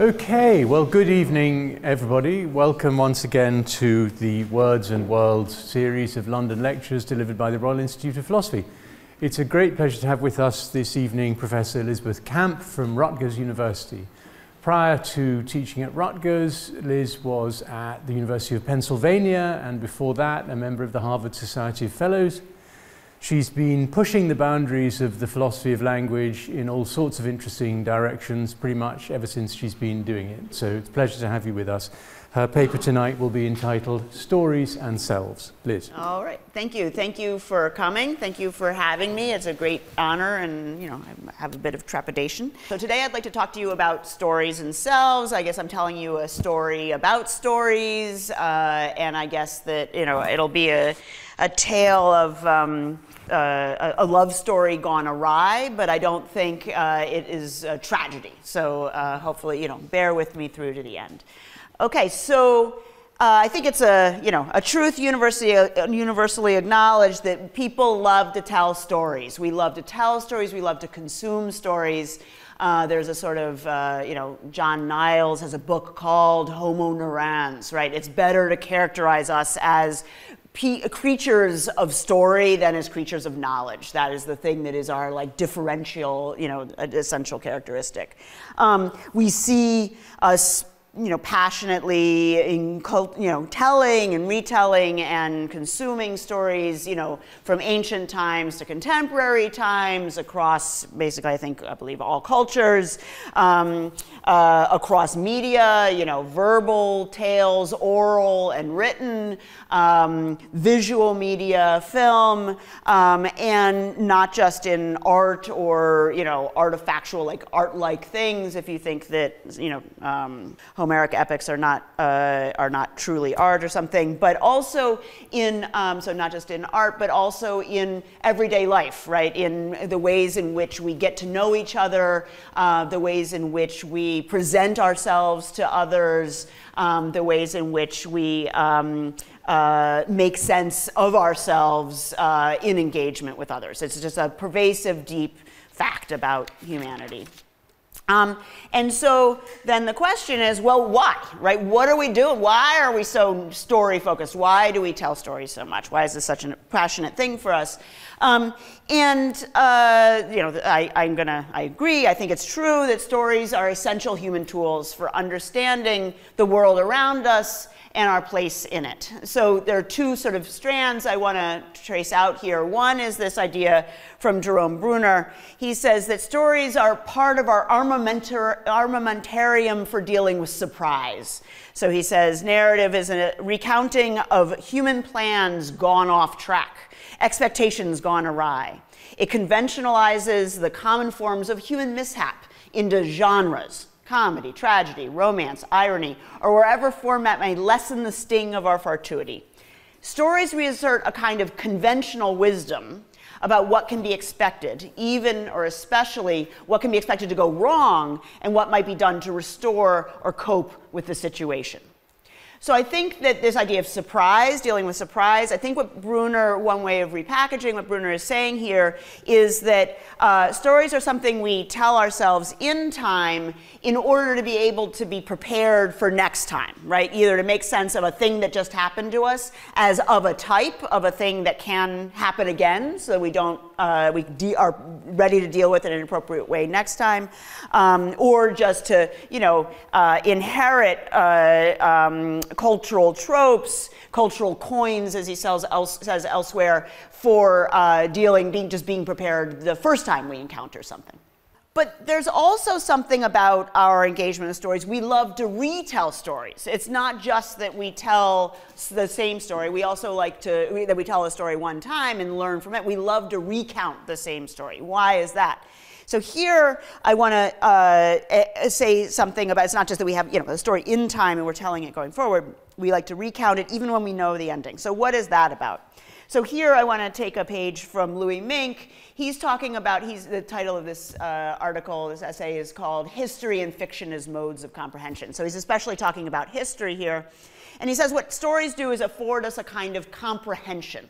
Okay, well, good evening, everybody. Welcome once again to the Words and Worlds series of London lectures delivered by the Royal Institute of Philosophy. It's a great pleasure to have with us this evening Professor Elisabeth Camp from Rutgers University. Prior to teaching at Rutgers, Liz was at the University of Pennsylvania and before that, a member of the Harvard Society of Fellows She's been pushing the boundaries of the philosophy of language in all sorts of interesting directions pretty much ever since she's been doing it. So it's a pleasure to have you with us. Her paper tonight will be entitled Stories and Selves. Liz. All right. Thank you. Thank you for coming. Thank you for having me. It's a great honor and, you know, I have a bit of trepidation. So today I'd like to talk to you about stories and selves. I guess I'm telling you a story about stories uh, and I guess that, you know, it'll be a, a tale of um, uh, a, love story gone awry, but I don't think uh, it is a tragedy. So uh, hopefully, you know, bear with me through to the end. Okay, so uh, I think it's a, you know, a truth universally, universally acknowledged that people love to tell stories. We love to tell stories. We love to consume stories. Uh, there's a sort of, uh, you know, John Niles has a book called Homo narrans, right? It's better to characterize us as creatures of story than as creatures of knowledge. That is the thing that is our like differential, you know, essential characteristic. Um, we see us you know, passionately in, you know, telling and retelling and consuming stories, you know, from ancient times to contemporary times across basically, I think, I believe all cultures, um, uh, across media, you know, verbal tales, oral and written, um, visual media, film, um, and not just in art or, you know, artifactual, like art-like things, if you think that, you know, um, Homeric epics are not, uh, are not truly art or something, but also in, um, so not just in art, but also in everyday life, right? In the ways in which we get to know each other, uh, the ways in which we present ourselves to others, um, the ways in which we um, uh, make sense of ourselves uh, in engagement with others. It's just a pervasive, deep fact about humanity. Um, and so then the question is, well, why, right? What are we doing? Why are we so story focused? Why do we tell stories so much? Why is this such a passionate thing for us? Um, and, uh, you know, I, I'm gonna, I agree. I think it's true that stories are essential human tools for understanding the world around us and our place in it. So there are two sort of strands I want to trace out here. One is this idea from Jerome Bruner. He says that stories are part of our armamentarium for dealing with surprise. So he says narrative is a recounting of human plans gone off track, expectations gone awry. It conventionalizes the common forms of human mishap into genres, comedy, tragedy, romance, irony, or wherever format may lessen the sting of our fortuity. Stories reassert a kind of conventional wisdom about what can be expected, even or especially what can be expected to go wrong and what might be done to restore or cope with the situation. So I think that this idea of surprise, dealing with surprise, I think what Bruner, one way of repackaging what Bruner is saying here is that uh, stories are something we tell ourselves in time in order to be able to be prepared for next time, right? Either to make sense of a thing that just happened to us as of a type of a thing that can happen again so we don't, uh, we are ready to deal with it in an appropriate way next time, um, or just to, you know, uh, inherit uh, um, cultural tropes, cultural coins, as he else, says elsewhere, for uh, dealing, being, just being prepared the first time we encounter something. But there's also something about our engagement in stories. We love to retell stories. It's not just that we tell the same story. We also like to, that we tell a story one time and learn from it. We love to recount the same story. Why is that? So here I want to uh, say something about, it's not just that we have you know, a story in time and we're telling it going forward. We like to recount it even when we know the ending. So what is that about? So here I want to take a page from Louis Mink. He's talking about, he's, the title of this uh, article, this essay is called History and Fiction as Modes of Comprehension. So he's especially talking about history here. And he says what stories do is afford us a kind of comprehension.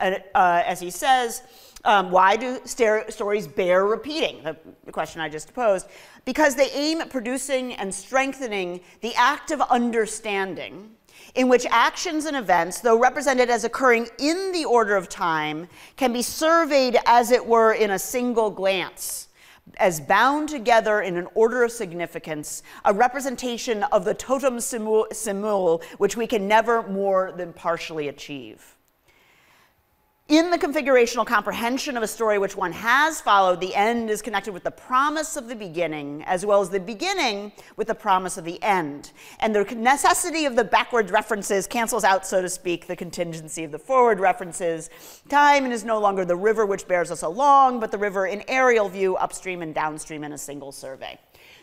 Uh, uh, as he says, um, why do stories bear repeating? The, question I just posed. Because they aim at producing and strengthening the act of understanding in which actions and events, though represented as occurring in the order of time, can be surveyed as it were in a single glance, as bound together in an order of significance, a representation of the totum simul, which we can never more than partially achieve. In the configurational comprehension of a story which one has followed, the end is connected with the promise of the beginning, as well as the beginning with the promise of the end. And the necessity of the backward references cancels out, so to speak, the contingency of the forward references. Time is no longer the river which bears us along, but the river in aerial view, upstream and downstream in a single survey.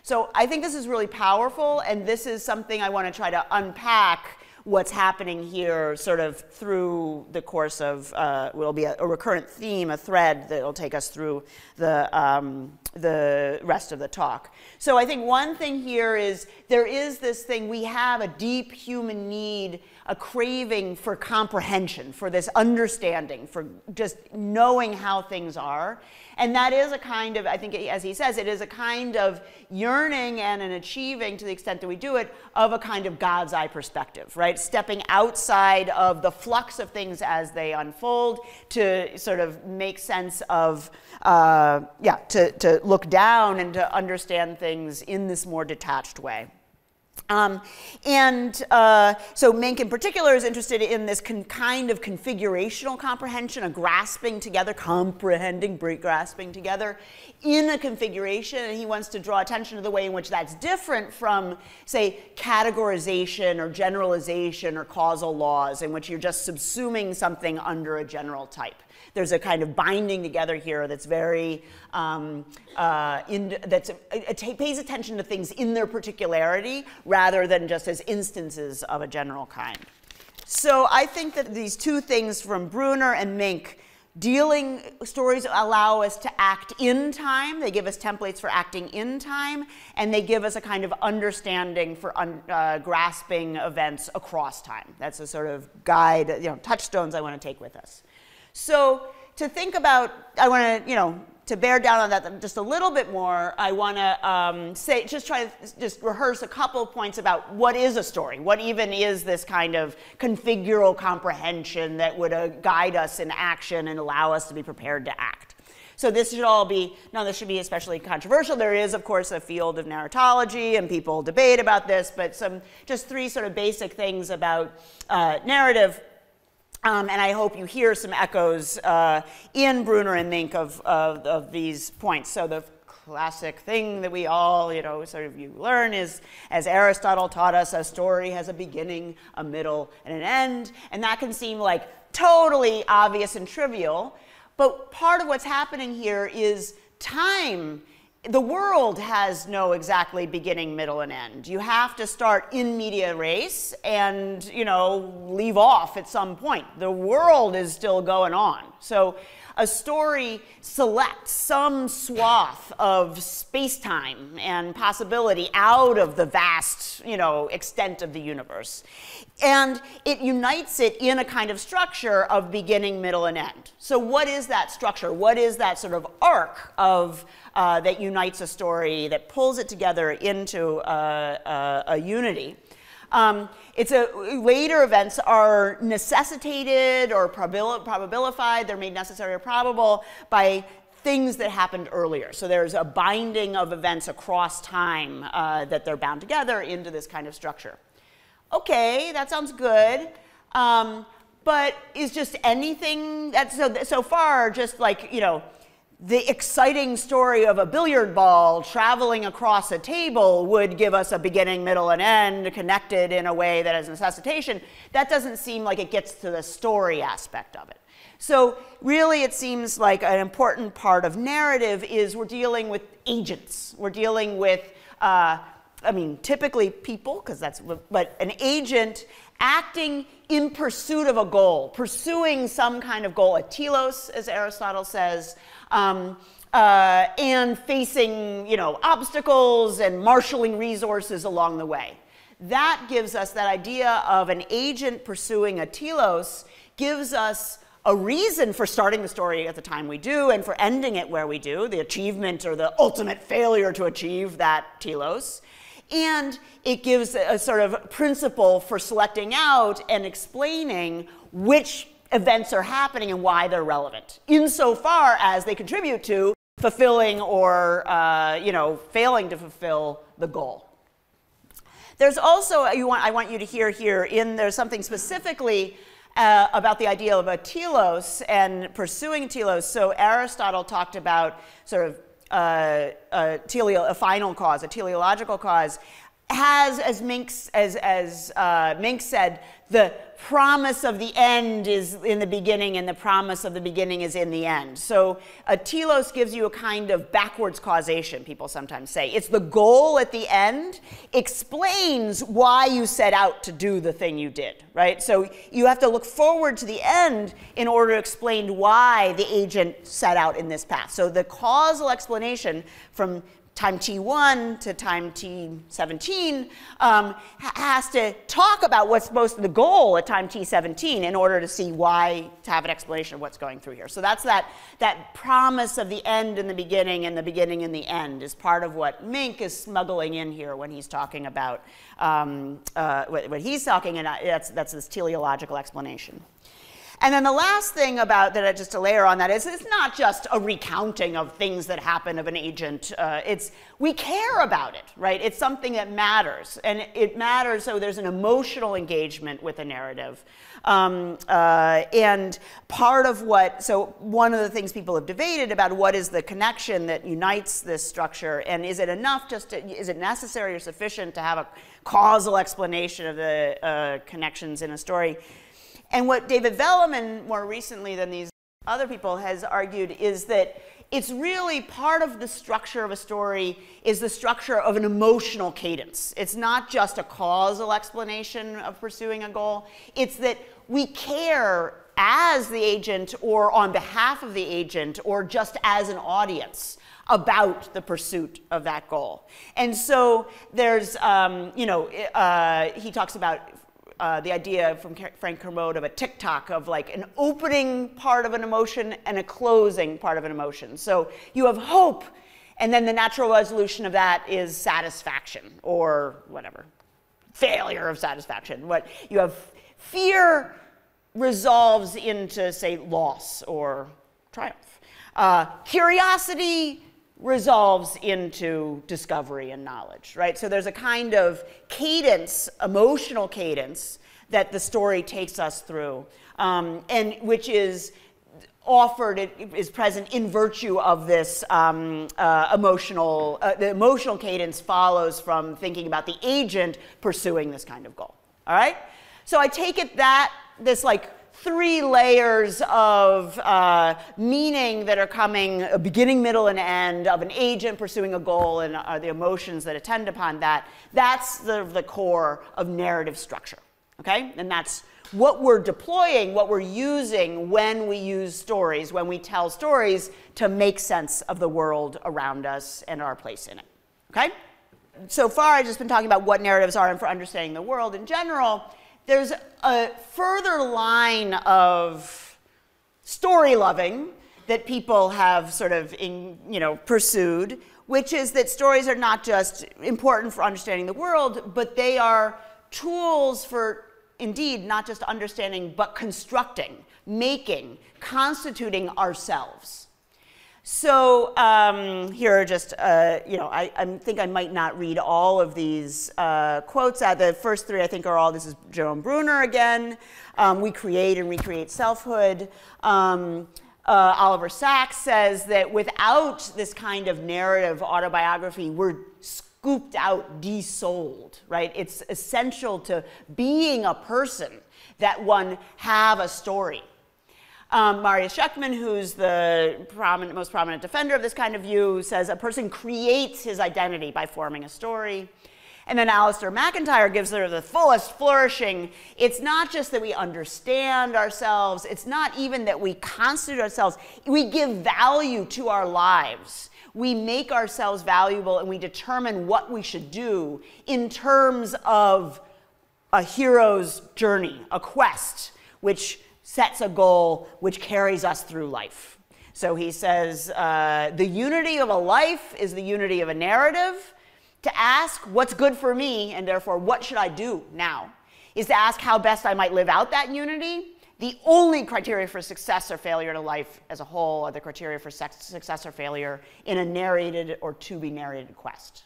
So I think this is really powerful, and this is something I want to try to unpack what's happening here sort of through the course of, uh, will be a, a, recurrent theme, a thread that will take us through the, um, the rest of the talk. So I think one thing here is there is this thing, we have a deep human need, a craving for comprehension, for this understanding, for just knowing how things are. And that is a kind of, I think, as he says, it is a kind of yearning and an achieving, to the extent that we do it, of a kind of God's eye perspective, right? Stepping outside of the flux of things as they unfold to sort of make sense of, uh, yeah, to, to look down and to understand things in this more detached way. Um, and uh, so Mink in particular is interested in this kind of configurational comprehension, a grasping together, comprehending, grasping together in a configuration. And he wants to draw attention to the way in which that's different from, say, categorization or generalization or causal laws, in which you're just subsuming something under a general type there's a kind of binding together here that's very, um, uh, in, that's, it, it pays attention to things in their particularity rather than just as instances of a general kind. So I think that these two things from Bruner and Mink dealing stories allow us to act in time. They give us templates for acting in time and they give us a kind of understanding for un, uh, grasping events across time. That's a sort of guide you know touchstones i want to take with us so to think about, I want to, you know, to bear down on that just a little bit more, I want to um, say, just try to just rehearse a couple of points about what is a story. What even is this kind of configural comprehension that would uh, guide us in action and allow us to be prepared to act. So this should all be, now this should be especially controversial. There is, of course, a field of narratology and people debate about this, but some, just three sort of basic things about uh, narrative. Um, and I hope you hear some echoes uh, in Bruner and Mink of, of, of, these points. So the classic thing that we all, you know, sort of you learn is, as Aristotle taught us, a story has a beginning, a middle, and an end. And that can seem like totally obvious and trivial. But part of what's happening here is time the world has no exactly beginning, middle, and end. You have to start in medias res and, you know, leave off at some point. The world is still going on. So a story selects some swath of space-time and possibility out of the vast, you know, extent of the universe. And it unites it in a kind of structure of beginning, middle, and end. So what is that structure? What is that sort of arc of uh, that unites a story, that pulls it together into a, a, a unity. Um, it's a, later events are necessitated or probabil probabilified, they're made necessary or probable by things that happened earlier. So there's a binding of events across time uh, that they're bound together into this kind of structure. Okay, that sounds good. Um, but is just anything that so so far just like you know the exciting story of a billiard ball traveling across a table would give us a beginning, middle, and end connected in a way that is necessitation. That doesn't seem like it gets to the story aspect of it. So really it seems like an important part of narrative is we're dealing with agents. We're dealing with uh, I mean, typically people, because that's, but an agent acting in pursuit of a goal, pursuing some kind of goal, a telos, as Aristotle says, um, uh, and facing, you know, obstacles and marshaling resources along the way. That gives us that idea of an agent pursuing a telos gives us a reason for starting the story at the time we do and for ending it where we do, the achievement or the ultimate failure to achieve that telos. And it gives a, a sort of principle for selecting out and explaining which events are happening and why they're relevant, insofar as they contribute to fulfilling or uh, you know failing to fulfill the goal. There's also you want I want you to hear here in there's something specifically uh, about the idea of a telos and pursuing telos. So Aristotle talked about sort of uh, a, a final cause, a teleological cause, has, as Mink, as, as, uh, Mink said, the promise of the end is in the beginning and the promise of the beginning is in the end. So a telos gives you a kind of backwards causation, people sometimes say. It's the goal at the end explains why you set out to do the thing you did, right? So you have to look forward to the end in order to explain why the agent set out in this path. So the causal explanation from time t1 to time t17 um, has to talk about what's to the goal at time t17 in order to see why to have an explanation of what's going through here. So that's that that promise of the end and the beginning and the beginning and the end is part of what Mink is smuggling in here when he's talking about um, uh, what, what, he's talking and that's, that's this teleological explanation and then the last thing about that, just to layer on that, is it's not just a recounting of things that happen of an agent. Uh, it's we care about it, right? It's something that matters, and it matters. So there's an emotional engagement with a narrative, um, uh, and part of what. So one of the things people have debated about what is the connection that unites this structure, and is it enough? Just to, is it necessary or sufficient to have a causal explanation of the uh, connections in a story? And what David Velleman, more recently than these other people, has argued is that it's really part of the structure of a story is the structure of an emotional cadence. It's not just a causal explanation of pursuing a goal. It's that we care as the agent or on behalf of the agent or just as an audience about the pursuit of that goal. And so there's, um, you know, uh, he talks about uh, the idea from Frank Kermode of a tick-tock of like an opening part of an emotion and a closing part of an emotion. So you have hope, and then the natural resolution of that is satisfaction or whatever, failure of satisfaction. What you have fear resolves into say loss or triumph. Uh, curiosity resolves into discovery and knowledge, right? So there's a kind of cadence, emotional cadence, that the story takes us through, um, and which is offered, it is present in virtue of this um, uh, emotional, uh, the emotional cadence follows from thinking about the agent pursuing this kind of goal, all right? So I take it that this like three layers of uh, meaning that are coming, a beginning, middle, and end of an agent pursuing a goal and the emotions that attend upon that. That's the, the core of narrative structure, okay? And that's what we're deploying, what we're using when we use stories, when we tell stories to make sense of the world around us and our place in it, okay? So far, I've just been talking about what narratives are and for understanding the world in general there's a further line of story loving that people have sort of in, you know, pursued, which is that stories are not just important for understanding the world, but they are tools for indeed not just understanding, but constructing, making, constituting ourselves. So um, here are just, uh, you know, I, I, think I might not read all of these uh, quotes. Uh, the first three I think are all, this is Jerome Bruner again. Um, we create and recreate selfhood. Um, uh, Oliver Sacks says that without this kind of narrative autobiography, we're scooped out, desouled, right? It's essential to being a person that one have a story. Um, Marya Schechtman, who's the prominent, most prominent defender of this kind of view, says a person creates his identity by forming a story. And then Alasdair MacIntyre gives her the fullest flourishing. It's not just that we understand ourselves, it's not even that we constitute ourselves, we give value to our lives. We make ourselves valuable and we determine what we should do in terms of a hero's journey, a quest, which sets a goal which carries us through life. So he says uh, the unity of a life is the unity of a narrative to ask what's good for me and therefore what should I do now is to ask how best I might live out that unity. The only criteria for success or failure in a life as a whole are the criteria for success or failure in a narrated or to be narrated quest.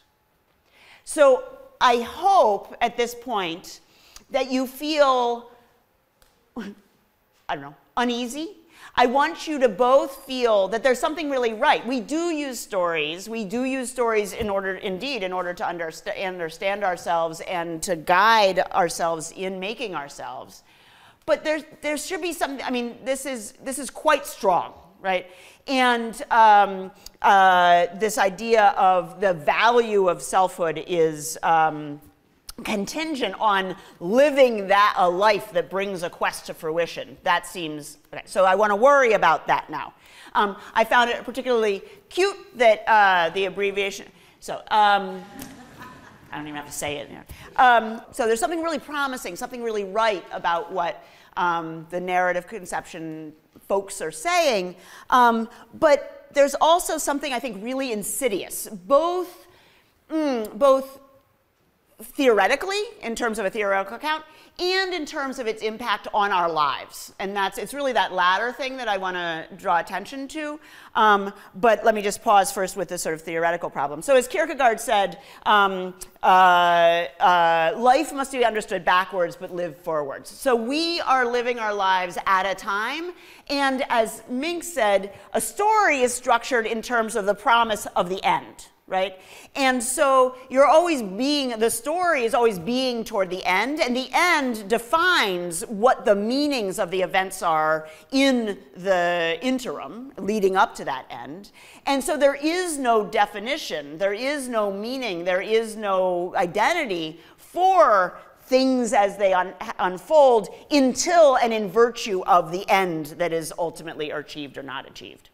So I hope at this point that you feel, I don't know, uneasy I want you to both feel that there's something really right. We do use stories. We do use stories in order, indeed, in order to understand, understand ourselves and to guide ourselves in making ourselves. But there, there should be something, I mean, this is, this is quite strong, right? And um, uh, this idea of the value of selfhood is, um, contingent on living that a life that brings a quest to fruition. That seems okay. So I want to worry about that now. Um, I found it particularly cute that uh, the abbreviation. So um, I don't even have to say it. Um, so there's something really promising, something really right about what um, the narrative conception folks are saying. Um, but there's also something I think really insidious, both. Mm, both theoretically, in terms of a theoretical account, and in terms of its impact on our lives. And that's, it's really that latter thing that I want to draw attention to. Um, but let me just pause first with this sort of theoretical problem. So as Kierkegaard said, um, uh, uh, life must be understood backwards but lived forwards. So we are living our lives at a time. And as Mink said, a story is structured in terms of the promise of the end right? And so you're always being, the story is always being toward the end, and the end defines what the meanings of the events are in the interim leading up to that end. And so there is no definition, there is no meaning, there is no identity for things as they un unfold until and in virtue of the end that is ultimately achieved or not achieved.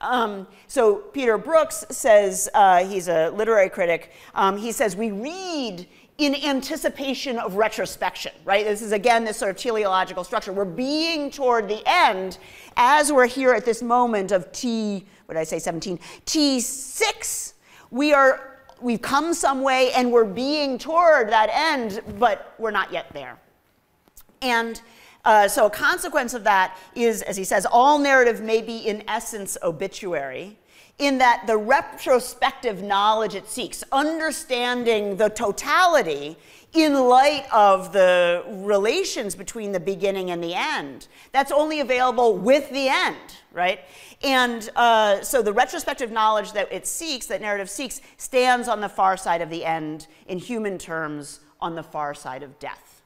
Um, so Peter Brooks says, uh, he's a literary critic, um, he says, we read in anticipation of retrospection, right? This is again this sort of teleological structure. We're being toward the end as we're here at this moment of T, what did I say, 17? T6, we are, we've come some way and we're being toward that end, but we're not yet there. And uh, so a consequence of that is, as he says, all narrative may be in essence obituary, in that the retrospective knowledge it seeks, understanding the totality in light of the relations between the beginning and the end, that's only available with the end, right? And uh, so the retrospective knowledge that it seeks, that narrative seeks, stands on the far side of the end, in human terms, on the far side of death.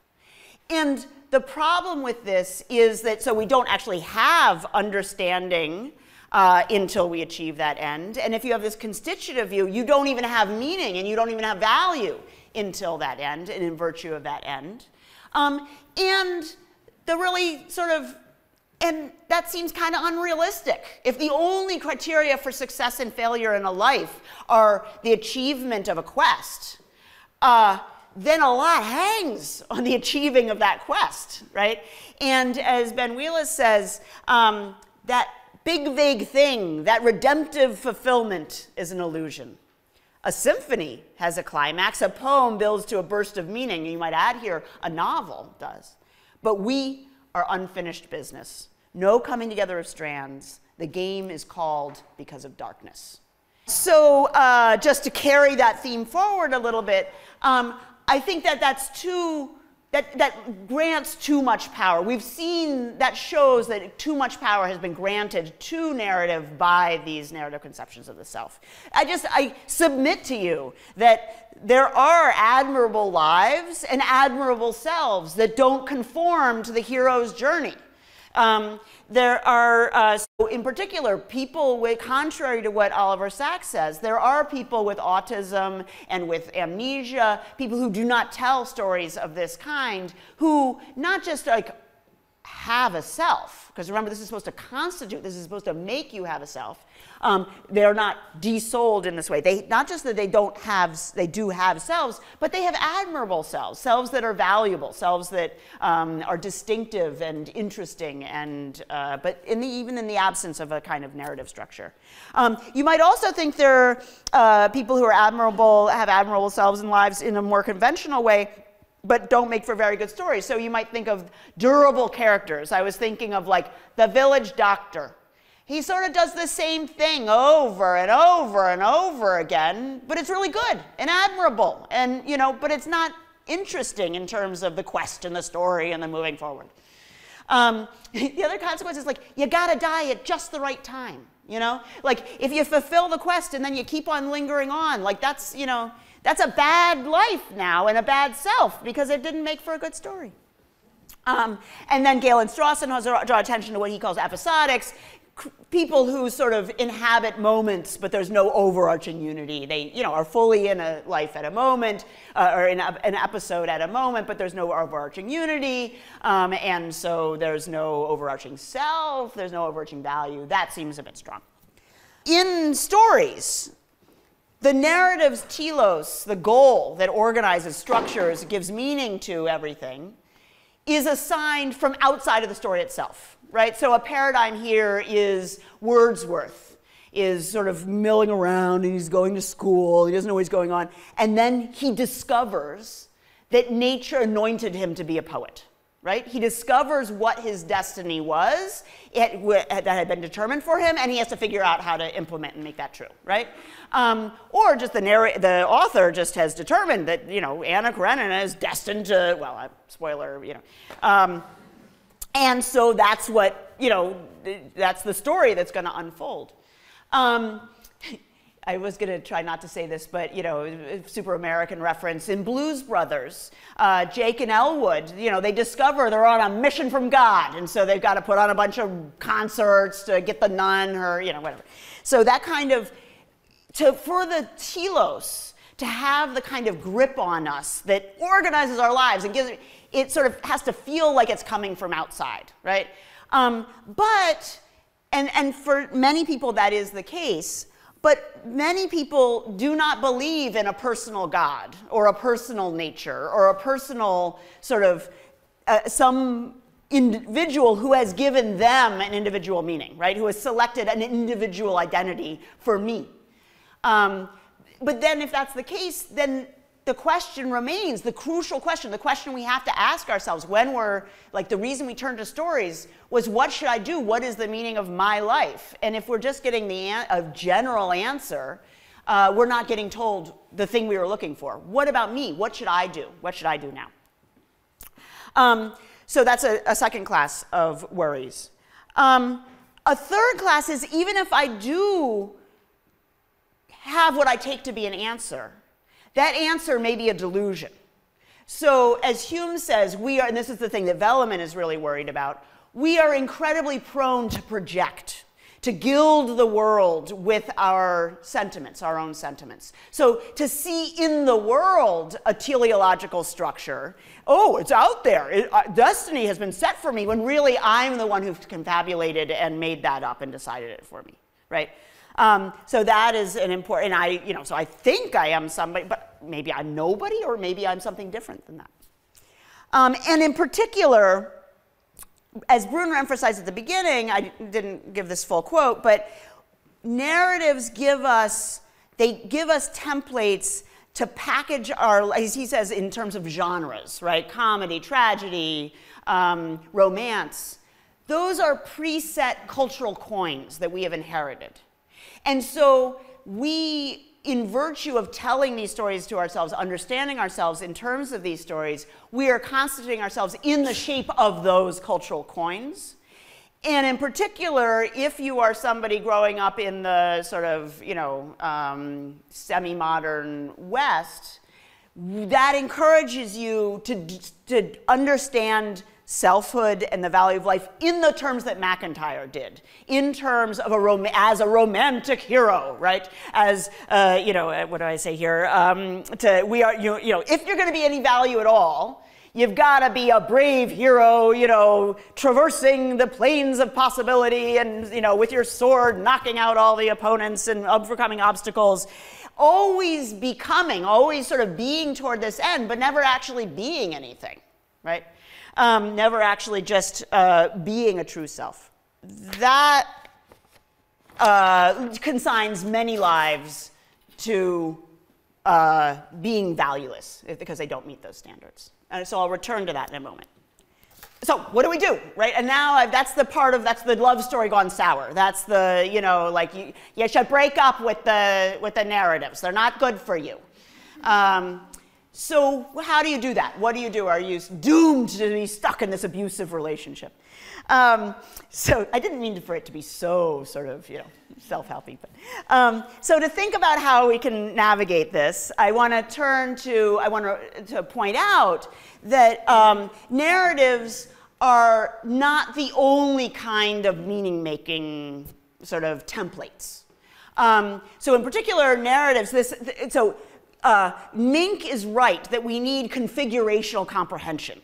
And the problem with this is that so we don't actually have understanding uh, until we achieve that end. And if you have this constitutive view, you don't even have meaning and you don't even have value until that end and in virtue of that end. Um, and the really sort of and that seems kind of unrealistic. If the only criteria for success and failure in a life are the achievement of a quest, uh, then a lot hangs on the achieving of that quest, right? And as Ben Wheelis says, um, that big, vague thing, that redemptive fulfillment is an illusion. A symphony has a climax, a poem builds to a burst of meaning. You might add here, a novel does. But we are unfinished business. No coming together of strands. The game is called because of darkness. So, uh, just to carry that theme forward a little bit, um, I think that that's too, that, that grants too much power. We've seen that shows that too much power has been granted to narrative by these narrative conceptions of the self. I just, I submit to you that there are admirable lives and admirable selves that don't conform to the hero's journey. Um, there are, uh, so in particular, people with, contrary to what Oliver Sacks says, there are people with autism and with amnesia, people who do not tell stories of this kind, who not just like have a self, because remember, this is supposed to constitute, this is supposed to make you have a self. Um, they're not desouled in this way. They, not just that they don't have, they do have selves, but they have admirable selves, selves that are valuable, selves that um, are distinctive and interesting, and, uh, but in the, even in the absence of a kind of narrative structure. Um, you might also think there are uh, people who are admirable, have admirable selves and lives in a more conventional way, but don't make for very good stories. So you might think of durable characters. I was thinking of like the village doctor. He sort of does the same thing over and over and over again, but it's really good and admirable. And, you know, but it's not interesting in terms of the quest and the story and the moving forward. Um, the other consequence is like, you gotta die at just the right time, you know? Like, if you fulfill the quest and then you keep on lingering on, like, that's, you know, that's a bad life now and a bad self because it didn't make for a good story. Um, and then Galen Strawson has draw attention to what he calls episodics, people who sort of inhabit moments, but there's no overarching unity. They, you know, are fully in a life at a moment, uh, or in a, an episode at a moment, but there's no overarching unity, um, and so there's no overarching self, there's no overarching value. That seems a bit strong. In stories, the narrative's telos, the goal that organizes, structures, gives meaning to everything, is assigned from outside of the story itself, right? So a paradigm here is Wordsworth is sort of milling around and he's going to school, he doesn't know what's going on, and then he discovers that nature anointed him to be a poet right? He discovers what his destiny was it, that had been determined for him, and he has to figure out how to implement and make that true, right? Um, or just the, narr- the author just has determined that, you know, Anna Karenina is destined to, well, uh, spoiler, you know. Um, and so that's what, you know, that's the story that's going to unfold. Um, I was going to try not to say this, but you know, super American reference in Blues Brothers, uh, Jake and Elwood. You know, they discover they're on a mission from God, and so they've got to put on a bunch of concerts to get the nun or you know whatever. So that kind of to for the telos to have the kind of grip on us that organizes our lives and gives it it sort of has to feel like it's coming from outside, right? Um, but and and for many people that is the case. But many people do not believe in a personal God or a personal nature or a personal sort of uh, some individual who has given them an individual meaning, right? Who has selected an individual identity for me. Um, but then, if that's the case, then the question remains the crucial question, the question we have to ask ourselves when we're like the reason we turn to stories was what should I do? What is the meaning of my life? And if we're just getting the an- a general answer, uh, we're not getting told the thing we were looking for. What about me? What should I do? What should I do now? Um, so that's a, a, second class of worries. Um, a third class is even if I do have what I take to be an answer, that answer may be a delusion. So, as Hume says, we are, and this is the thing that Velleman is really worried about, we are incredibly prone to project, to gild the world with our sentiments, our own sentiments. So, to see in the world a teleological structure, oh, it's out there, it, uh, destiny has been set for me, when really I'm the one who confabulated and made that up and decided it for me, right? Um, so that is an important, I, you know, so I think I am somebody, but maybe I'm nobody or maybe I'm something different than that. Um, and in particular, as Bruner emphasized at the beginning, I didn't give this full quote, but narratives give us, they give us templates to package our, as he says, in terms of genres, right? Comedy, tragedy, um, romance. Those are preset cultural coins that we have inherited. And so we, in virtue of telling these stories to ourselves, understanding ourselves in terms of these stories, we are constituting ourselves in the shape of those cultural coins. And in particular, if you are somebody growing up in the sort of, you know, um, semi-modern West, that encourages you to, to understand selfhood and the value of life in the terms that MacIntyre did, in terms of a rom- as a romantic hero, right? As uh, you know, uh, what do I say here? Um, to we are, you, you know, if you're going to be any value at all, you've got to be a brave hero, you know, traversing the plains of possibility, and you know, with your sword knocking out all the opponents and overcoming obstacles. Always becoming, always sort of being toward this end, but never actually being anything, right? Um, never actually just uh, being a true self. That uh, consigns many lives to uh, being valueless because they don't meet those standards. And so I'll return to that in a moment. So what do we do, right? And now I've, that's the part of that's the love story gone sour. That's the you know like you, you should break up with the with the narratives. They're not good for you. Um, so how do you do that? What do you do? Are you doomed to be stuck in this abusive relationship? Um, so I didn't mean for it to be so sort of, you know, self-helpy. But, um, so to think about how we can navigate this, I want to turn to, I want to, point out that um, narratives are not the only kind of meaning-making sort of templates. Um, so in particular, narratives, this, so uh, Mink is right that we need configurational comprehension.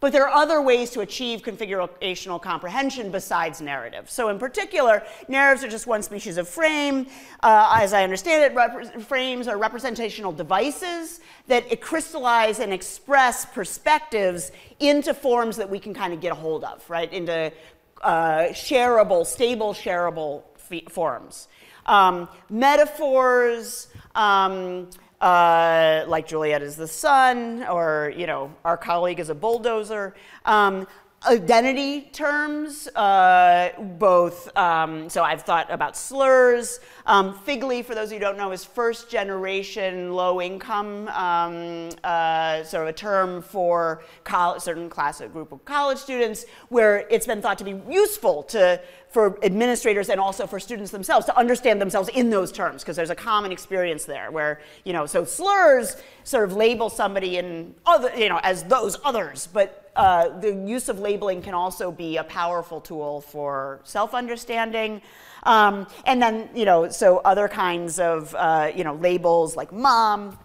But there are other ways to achieve configurational comprehension besides narrative. So in particular, narratives are just one species of frame. Uh, as I understand it, frames are representational devices that crystallize and express perspectives into forms that we can kind of get a hold of, right? Into uh, shareable, stable shareable forms. Um, metaphors, um, uh, like Juliet is the sun, or you know, our colleague is a bulldozer. Um, identity terms, uh, both, um, so I've thought about slurs. Um, Figly, for those who don't know, is first generation low income, um, uh, sort of a term for a certain class, a group of college students, where it's been thought to be useful to for administrators and also for students themselves to understand themselves in those terms because there's a common experience there where you know so slurs sort of label somebody in other you know as those others but uh, the use of labeling can also be a powerful tool for self-understanding. Um, and then you know so other kinds of uh, you know labels like mom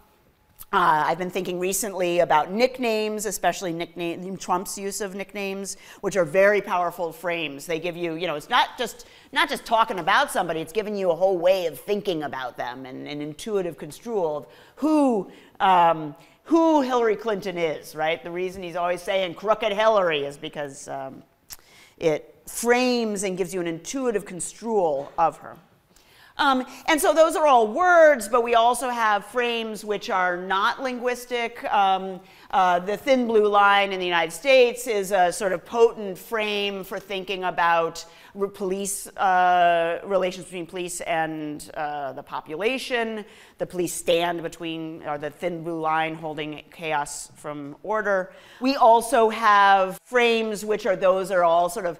uh, I've been thinking recently about nicknames, especially nickname Trump's use of nicknames, which are very powerful frames. They give you, you know, it's not just not just talking about somebody; it's giving you a whole way of thinking about them and an intuitive construal of who. Um, who Hillary Clinton is, right? The reason he's always saying crooked Hillary is because um, it frames and gives you an intuitive construal of her. Um, and so those are all words, but we also have frames which are not linguistic. Um, uh, the thin blue line in the United States is a sort of potent frame for thinking about police uh, relations between police and uh, the population. The police stand between, or the thin blue line holding chaos from order. We also have frames which are those are all sort of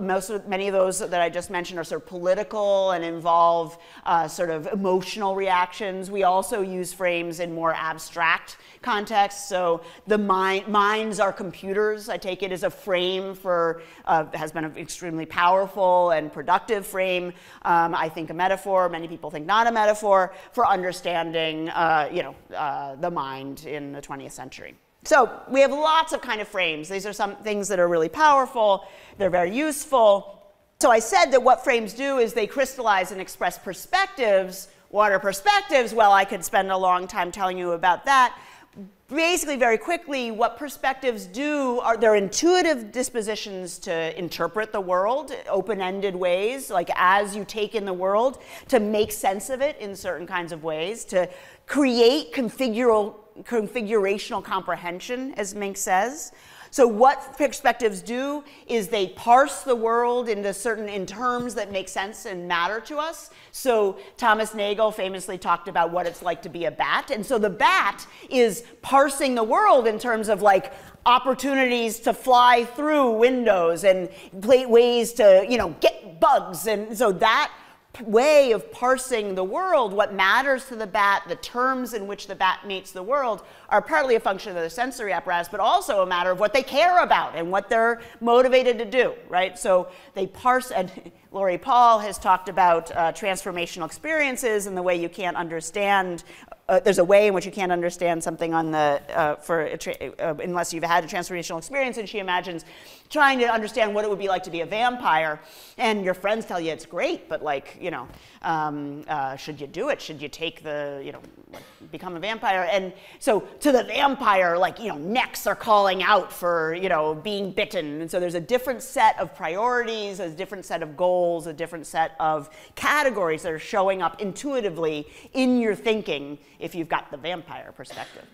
most of, many of those that I just mentioned are sort of political and involve uh, sort of emotional reactions. We also use frames in more abstract contexts. So the mind, minds are computers. I take it as a frame for uh, has been an extremely powerful powerful and productive frame. Um, I think a metaphor, many people think not a metaphor, for understanding uh, you know, uh, the mind in the 20th century. So we have lots of kind of frames. These are some things that are really powerful. They're very useful. So I said that what frames do is they crystallize and express perspectives. What are perspectives? Well, I could spend a long time telling you about that basically very quickly what perspectives do are their intuitive dispositions to interpret the world open-ended ways like as you take in the world to make sense of it in certain kinds of ways to create configural configurational comprehension as Mink says so what perspectives do is they parse the world into certain in terms that make sense and matter to us. So Thomas Nagel famously talked about what it's like to be a bat. And so the bat is parsing the world in terms of like opportunities to fly through windows and ways to, you know, get bugs. And so that way of parsing the world, what matters to the bat, the terms in which the bat meets the world, are partly a function of their sensory apparatus, but also a matter of what they care about and what they're motivated to do, right? So they parse, and Laurie Paul has talked about uh, transformational experiences and the way you can't understand uh, there's a way in which you can't understand something on the uh, for uh, unless you've had a transformational experience and she imagines trying to understand what it would be like to be a vampire and your friends tell you it's great but like you know um, uh, should you do it? Should you take the you know become a vampire? And so to the vampire like you know necks are calling out for you know being bitten. And so there's a different set of priorities a different set of goals a different set of categories that are showing up intuitively in your thinking if you've got the vampire perspective.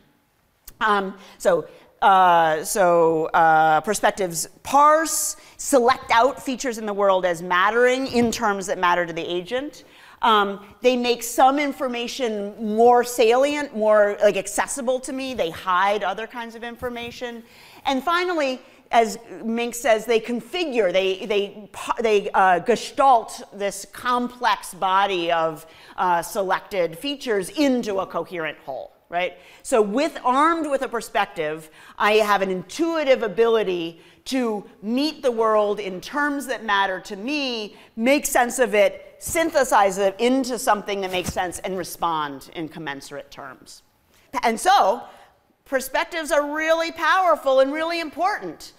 Um, so uh, so uh, perspectives parse, select out features in the world as mattering in terms that matter to the agent. Um, they make some information more salient, more like accessible to me. They hide other kinds of information. And finally, as Mink says, they configure, they, they, they uh, gestalt this complex body of uh, selected features into a coherent whole, right? So with armed with a perspective, I have an intuitive ability to meet the world in terms that matter to me, make sense of it, synthesize it into something that makes sense, and respond in commensurate terms. And so, perspectives are really powerful and really important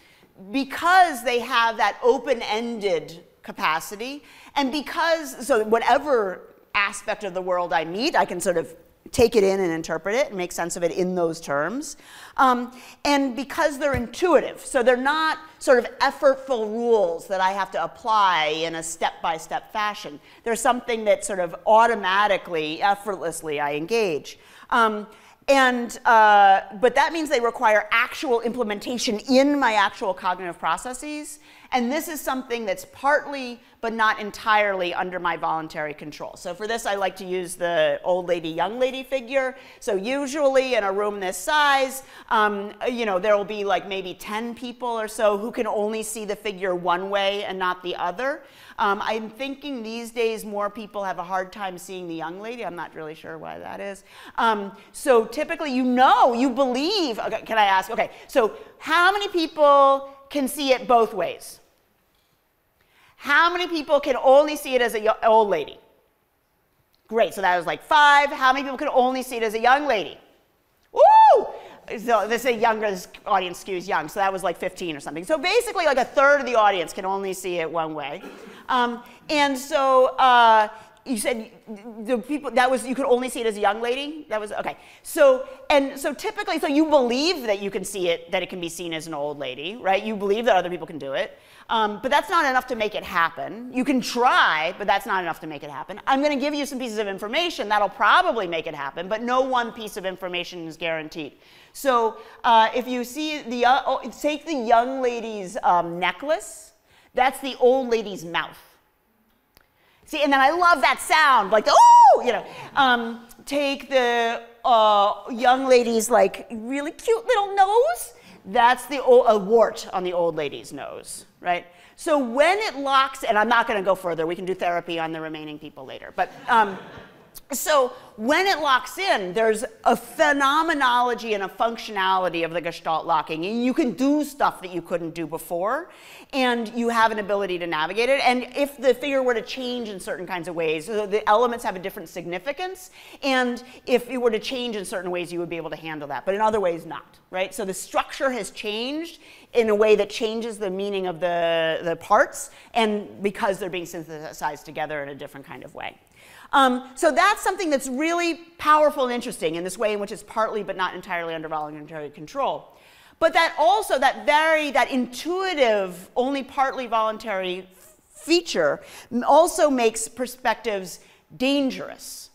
because they have that open-ended capacity and because so whatever aspect of the world I meet, I can sort of take it in and interpret it and make sense of it in those terms. Um, and because they're intuitive, so they're not sort of effortful rules that I have to apply in a step-by-step fashion. They're something that sort of automatically, effortlessly I engage. Um, and, uh, but that means they require actual implementation in my actual cognitive processes. And this is something that's partly, but not entirely, under my voluntary control. So for this, I like to use the old lady, young lady figure. So usually in a room this size, um, you know, there will be like maybe 10 people or so who can only see the figure one way and not the other. Um, I'm thinking these days more people have a hard time seeing the young lady. I'm not really sure why that is. Um, so typically, you know, you believe. Okay, can I ask? Okay, so how many people can see it both ways? How many people can only see it as an old lady? Great, so that was like five. How many people can only see it as a young lady? Woo! So this is a younger this audience skews young, so that was like 15 or something. So basically, like a third of the audience can only see it one way. Um, and so uh, you said the people that was you could only see it as a young lady? That was okay. So and so typically so you believe that you can see it that it can be seen as an old lady right? You believe that other people can do it. Um, but that's not enough to make it happen. You can try but that's not enough to make it happen. I'm going to give you some pieces of information that'll probably make it happen but no one piece of information is guaranteed. So uh, if you see the uh, oh, take the young lady's um, necklace that's the old lady's mouth See, and then I love that sound, like, oh, you know. Um, take the uh, young lady's like really cute little nose. That's the a wart on the old lady's nose, right? So when it locks, and I'm not going to go further. We can do therapy on the remaining people later, but. Um, so when it locks in, there's a phenomenology and a functionality of the gestalt locking. And you can do stuff that you couldn't do before, and you have an ability to navigate it. And if the figure were to change in certain kinds of ways, the elements have a different significance. And if it were to change in certain ways, you would be able to handle that. But in other ways, not, right? So the structure has changed in a way that changes the meaning of the, the parts, and because they're being synthesized together in a different kind of way. Um, so that's something that's really powerful and interesting in this way in which it's partly but not entirely under voluntary control. But that also, that very, that intuitive, only partly voluntary feature also makes perspectives dangerous.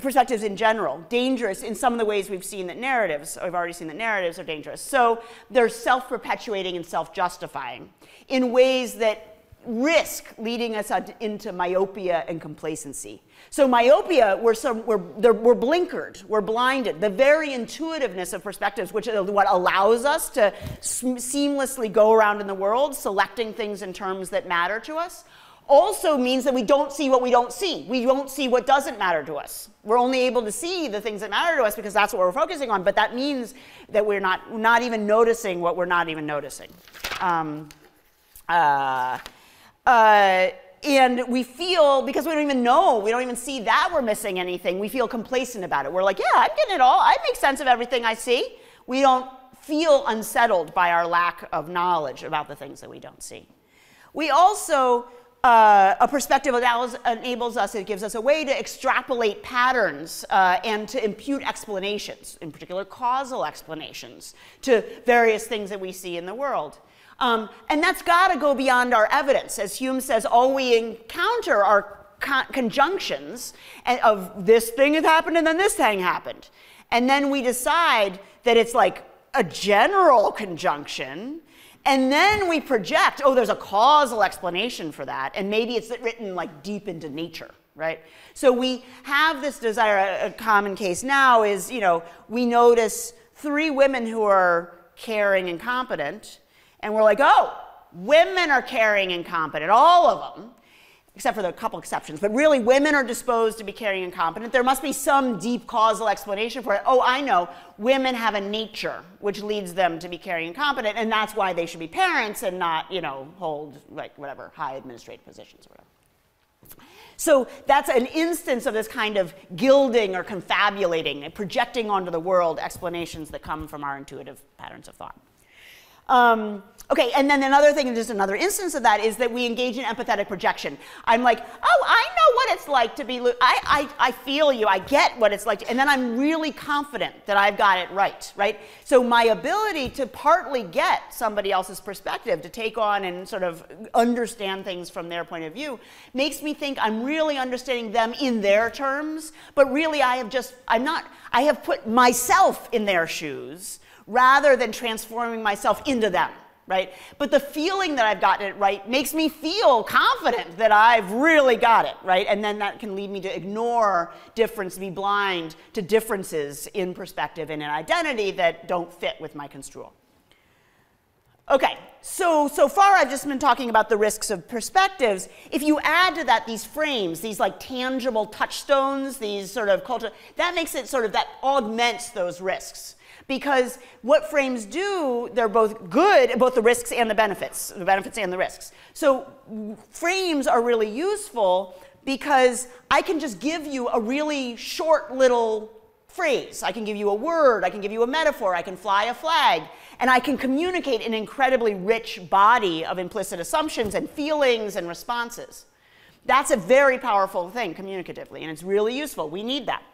Perspectives in general, dangerous in some of the ways we've seen that narratives, we've already seen that narratives are dangerous. So they're self perpetuating and self justifying in ways that risk leading us into myopia and complacency. So myopia, we're, some, we're, we're blinkered, we're blinded. The very intuitiveness of perspectives, which is what allows us to seamlessly go around in the world, selecting things in terms that matter to us, also means that we don't see what we don't see. We don't see what doesn't matter to us. We're only able to see the things that matter to us because that's what we're focusing on. But that means that we're not, not even noticing what we're not even noticing. Um, uh, uh, and we feel, because we don't even know, we don't even see that we're missing anything, we feel complacent about it. We're like, yeah, I'm getting it all. I make sense of everything I see. We don't feel unsettled by our lack of knowledge about the things that we don't see. We also uh, a perspective allows, enables us, it gives us a way to extrapolate patterns uh, and to impute explanations, in particular causal explanations, to various things that we see in the world. Um, and that's got to go beyond our evidence. As Hume says, all we encounter are con conjunctions of this thing has happened and then this thing happened. And then we decide that it's like a general conjunction and then we project, oh, there's a causal explanation for that, and maybe it's written like deep into nature, right? So we have this desire, a common case now is, you know, we notice three women who are caring and competent, and we're like, oh, women are caring and competent, all of them except for the couple exceptions, but really women are disposed to be caring and competent. There must be some deep causal explanation for it. Oh, I know. Women have a nature which leads them to be caring and competent, and that's why they should be parents and not, you know, hold like whatever high administrative positions or whatever. So that's an instance of this kind of gilding or confabulating, projecting onto the world explanations that come from our intuitive patterns of thought. Um, Okay, and then another thing, and just another instance of that is that we engage in empathetic projection. I'm like, oh, I know what it's like to be, I, I, I feel you, I get what it's like, to, and then I'm really confident that I've got it right, right? So my ability to partly get somebody else's perspective, to take on and sort of understand things from their point of view, makes me think I'm really understanding them in their terms, but really I have just, I'm not, I have put myself in their shoes rather than transforming myself into them right? But the feeling that I've gotten it right makes me feel confident that I've really got it, right? And then that can lead me to ignore difference, be blind to differences in perspective and in identity that don't fit with my construal. Okay, so so far I've just been talking about the risks of perspectives. If you add to that these frames, these like tangible touchstones, these sort of culture, that makes it sort of that augments those risks because what frames do, they're both good, both the risks and the benefits, the benefits and the risks. So frames are really useful because I can just give you a really short little phrase. I can give you a word, I can give you a metaphor, I can fly a flag, and I can communicate an incredibly rich body of implicit assumptions and feelings and responses. That's a very powerful thing communicatively, and it's really useful. We need that.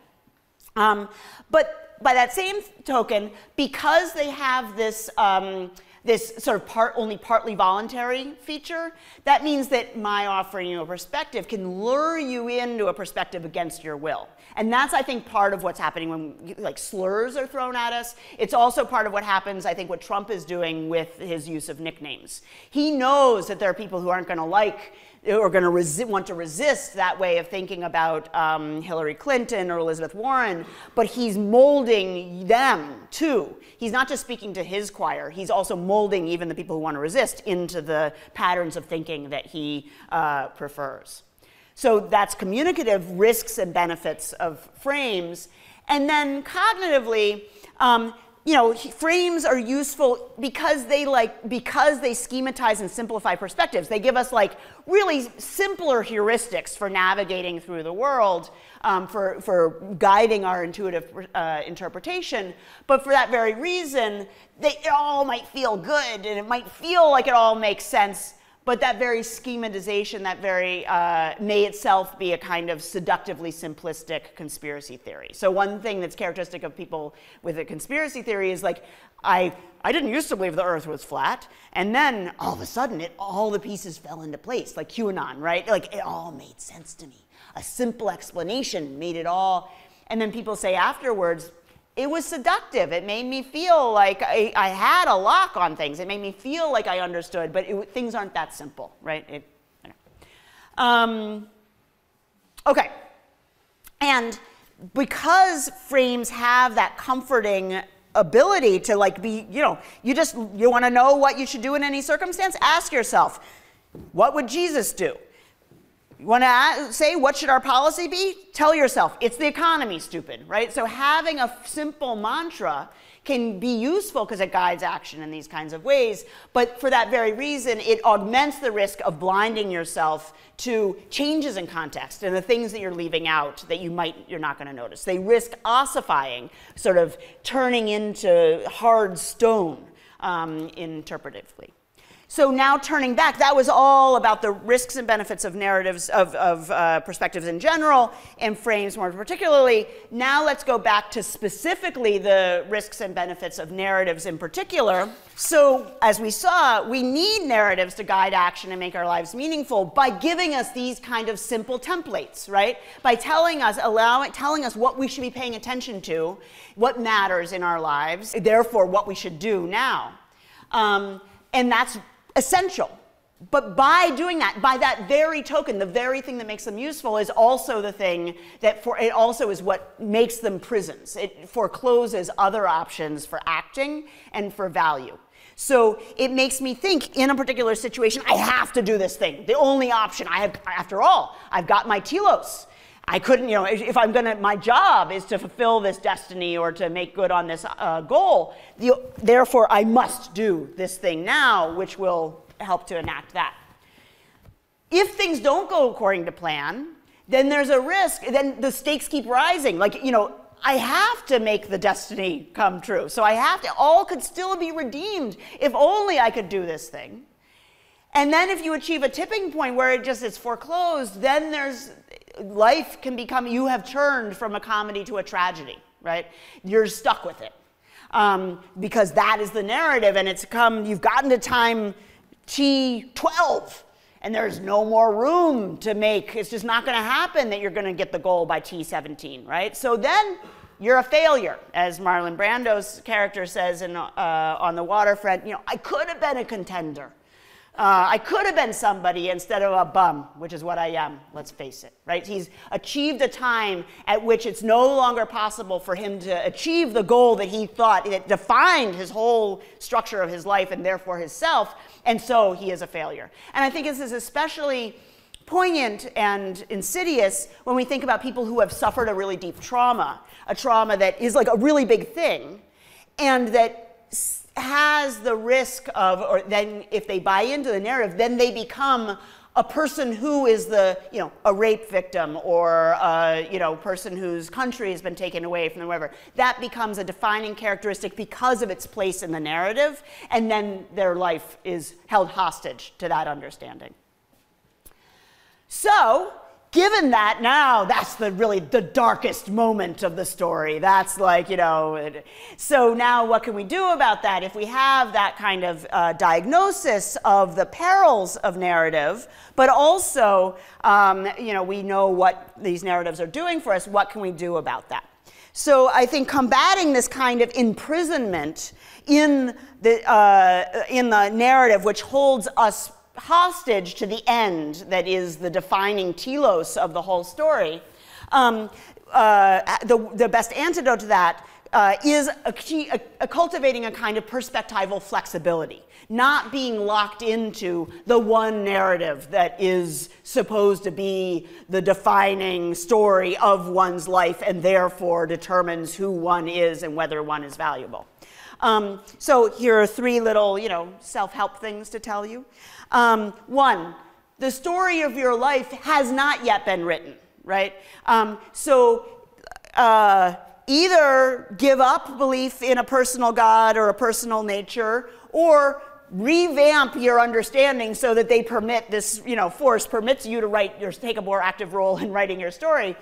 Um, but by that same token, because they have this, um, this sort of part, only partly voluntary feature, that means that my offering you a perspective can lure you into a perspective against your will. And that's, I think, part of what's happening when like slurs are thrown at us. It's also part of what happens, I think, what Trump is doing with his use of nicknames. He knows that there are people who aren't going to like or going to want to resist that way of thinking about um, Hillary Clinton or Elizabeth Warren, but he's molding them too. He's not just speaking to his choir, he's also molding even the people who want to resist into the patterns of thinking that he uh, prefers. So that's communicative risks and benefits of frames. And then cognitively, um, you know, frames are useful because they like because they schematize and simplify perspectives. They give us like really simpler heuristics for navigating through the world, um, for for guiding our intuitive uh, interpretation. But for that very reason, they it all might feel good and it might feel like it all makes sense but that very schematization, that very uh, may itself be a kind of seductively simplistic conspiracy theory. So one thing that's characteristic of people with a conspiracy theory is like, I, I didn't used to believe the earth was flat, and then all of a sudden it, all the pieces fell into place, like QAnon, right? Like it all made sense to me. A simple explanation made it all, and then people say afterwards, it was seductive. It made me feel like I, I, had a lock on things. It made me feel like I understood, but it, things aren't that simple, right? It, um, okay. And because frames have that comforting ability to like be, you know, you just, you want to know what you should do in any circumstance? Ask yourself, what would Jesus do? You want to say, what should our policy be? Tell yourself, it's the economy, stupid, right? So having a simple mantra can be useful because it guides action in these kinds of ways. But for that very reason, it augments the risk of blinding yourself to changes in context and the things that you're leaving out that you might you're not going to notice. They risk ossifying, sort of turning into hard stone um, interpretively. So now turning back, that was all about the risks and benefits of narratives, of, of uh, perspectives in general, and frames more particularly. Now let's go back to specifically the risks and benefits of narratives in particular. So as we saw, we need narratives to guide action and make our lives meaningful by giving us these kind of simple templates, right? By telling us, allowing, telling us what we should be paying attention to, what matters in our lives, therefore what we should do now. Um, and that's essential. But by doing that, by that very token, the very thing that makes them useful is also the thing that for it also is what makes them prisons. It forecloses other options for acting and for value. So it makes me think in a particular situation, I have to do this thing. The only option I have, after all, I've got my telos. I couldn't, you know, if I'm gonna, my job is to fulfill this destiny or to make good on this uh, goal, the, therefore I must do this thing now, which will help to enact that. If things don't go according to plan, then there's a risk, then the stakes keep rising. Like, you know, I have to make the destiny come true. So I have to, all could still be redeemed if only I could do this thing. And then if you achieve a tipping point where it just is foreclosed, then there's, life can become, you have turned from a comedy to a tragedy, right? You're stuck with it. Um, because that is the narrative and it's come, you've gotten to time T12 and there's no more room to make, it's just not going to happen that you're going to get the goal by T17, right? So then you're a failure, as Marlon Brando's character says in, uh, on the waterfront. You know, I could have been a contender. Uh, I could have been somebody instead of a bum, which is what I am, let's face it, right? He's achieved a time at which it's no longer possible for him to achieve the goal that he thought that defined his whole structure of his life and therefore his self, and so he is a failure. And I think this is especially poignant and insidious when we think about people who have suffered a really deep trauma, a trauma that is like a really big thing, and that has the risk of, or then if they buy into the narrative, then they become a person who is the, you know, a rape victim or a, you know, person whose country has been taken away from them, whatever. That becomes a defining characteristic because of its place in the narrative, and then their life is held hostage to that understanding. So, given that now that's the really the darkest moment of the story. That's like you know so now what can we do about that? If we have that kind of uh, diagnosis of the perils of narrative but also um, you know we know what these narratives are doing for us what can we do about that? So i think combating this kind of imprisonment in the, uh, in the narrative which holds us hostage to the end that is the defining telos of the whole story, um, uh, the, the best antidote to that uh, is a, a, a cultivating a kind of perspectival flexibility, not being locked into the one narrative that is supposed to be the defining story of one's life and therefore determines who one is and whether one is valuable. Um, so here are three little, you know, self-help things to tell you. Um, one, the story of your life has not yet been written, right? Um, so uh, either give up belief in a personal God or a personal nature, or revamp your understanding so that they permit this, you know, force permits you to write your, take a more active role in writing your story.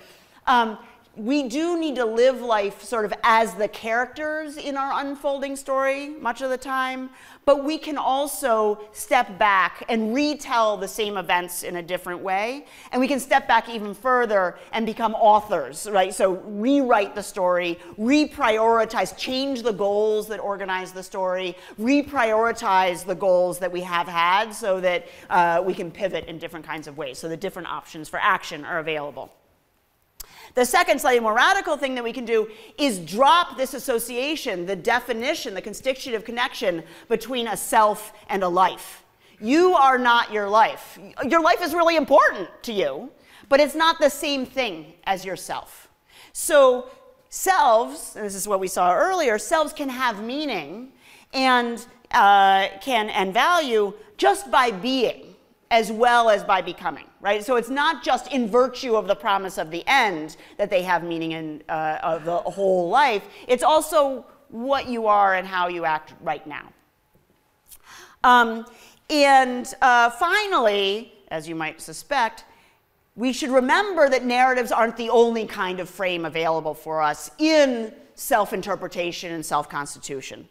Um, we do need to live life sort of as the characters in our unfolding story much of the time, but we can also step back and retell the same events in a different way. And we can step back even further and become authors, right? So rewrite the story, reprioritize, change the goals that organize the story, reprioritize the goals that we have had so that uh, we can pivot in different kinds of ways, so the different options for action are available. The second, slightly more radical thing that we can do is drop this association, the definition, the constitutive connection between a self and a life. You are not your life. Your life is really important to you, but it's not the same thing as yourself. So, selves, and this is what we saw earlier, selves can have meaning and uh, can and value just by being as well as by becoming, right? So it's not just in virtue of the promise of the end that they have meaning in uh, of the whole life. It's also what you are and how you act right now. Um, and uh, finally, as you might suspect, we should remember that narratives aren't the only kind of frame available for us in self interpretation and self constitution.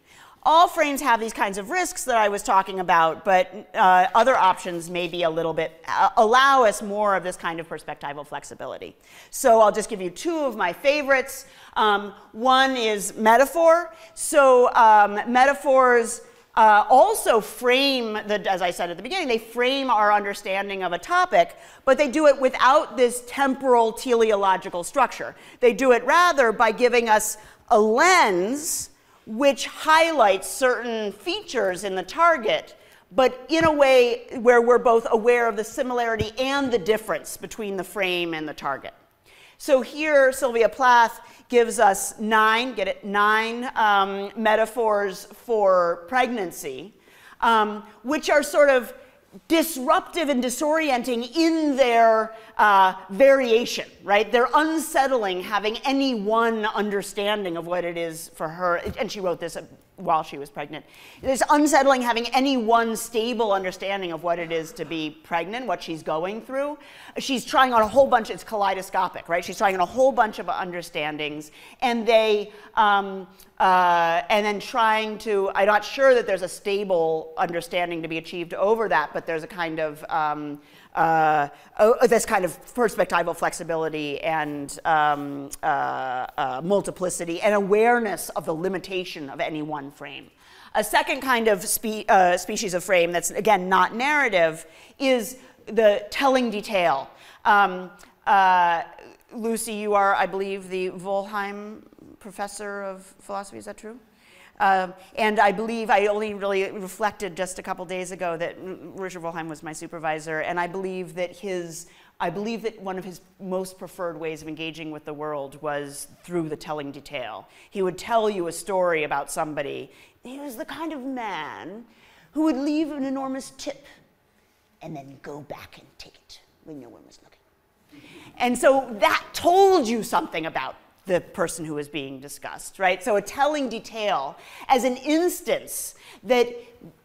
All frames have these kinds of risks that I was talking about, but uh, other options maybe a little bit uh, allow us more of this kind of perspectival flexibility. So I'll just give you two of my favorites. Um, one is metaphor. So um, metaphors uh, also frame, the, as I said at the beginning, they frame our understanding of a topic, but they do it without this temporal teleological structure. They do it rather by giving us a lens which highlights certain features in the target, but in a way where we're both aware of the similarity and the difference between the frame and the target. So here, Sylvia Plath gives us nine, get it, nine um, metaphors for pregnancy, um, which are sort of disruptive and disorienting in their uh, variation, right? They're unsettling having any one understanding of what it is for her. And she wrote this while she was pregnant. It's unsettling having any one stable understanding of what it is to be pregnant, what she's going through. She's trying on a whole bunch, it's kaleidoscopic, right? She's trying on a whole bunch of understandings, and they, um, uh, and then trying to, I'm not sure that there's a stable understanding to be achieved over that, but there's a kind of, um, uh, uh, this kind of perspectival flexibility and um, uh, uh, multiplicity and awareness of the limitation of any one frame. A second kind of spe uh, species of frame that's, again, not narrative is the telling detail. Um, uh, Lucy, you are, I believe, the Wollheim professor of philosophy, is that true? Uh, and I believe I only really reflected just a couple days ago that Richard Wollheim was my supervisor, and I believe that his I believe that one of his most preferred ways of engaging with the world was through the telling detail. He would tell you a story about somebody. He was the kind of man who would leave an enormous tip and then go back and take it when no one was looking. And so that told you something about the person who is being discussed, right? So a telling detail as an instance that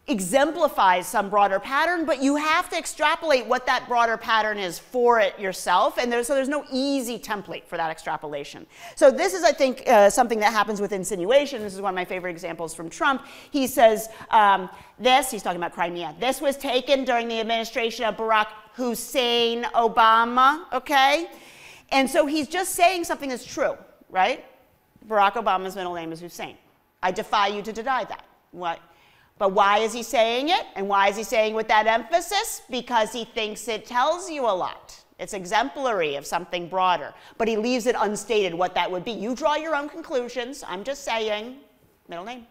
exemplifies some broader pattern, but you have to extrapolate what that broader pattern is for it yourself, and there's, so there's no easy template for that extrapolation. So this is, I think, uh, something that happens with insinuation. This is one of my favorite examples from Trump. He says, um, this, he's talking about Crimea, this was taken during the administration of Barack Hussein Obama, okay? And so he's just saying something that's true right? Barack Obama's middle name is Hussein. I defy you to deny that. What? But why is he saying it? And why is he saying with that emphasis? Because he thinks it tells you a lot. It's exemplary of something broader. But he leaves it unstated what that would be. You draw your own conclusions. I'm just saying, middle name.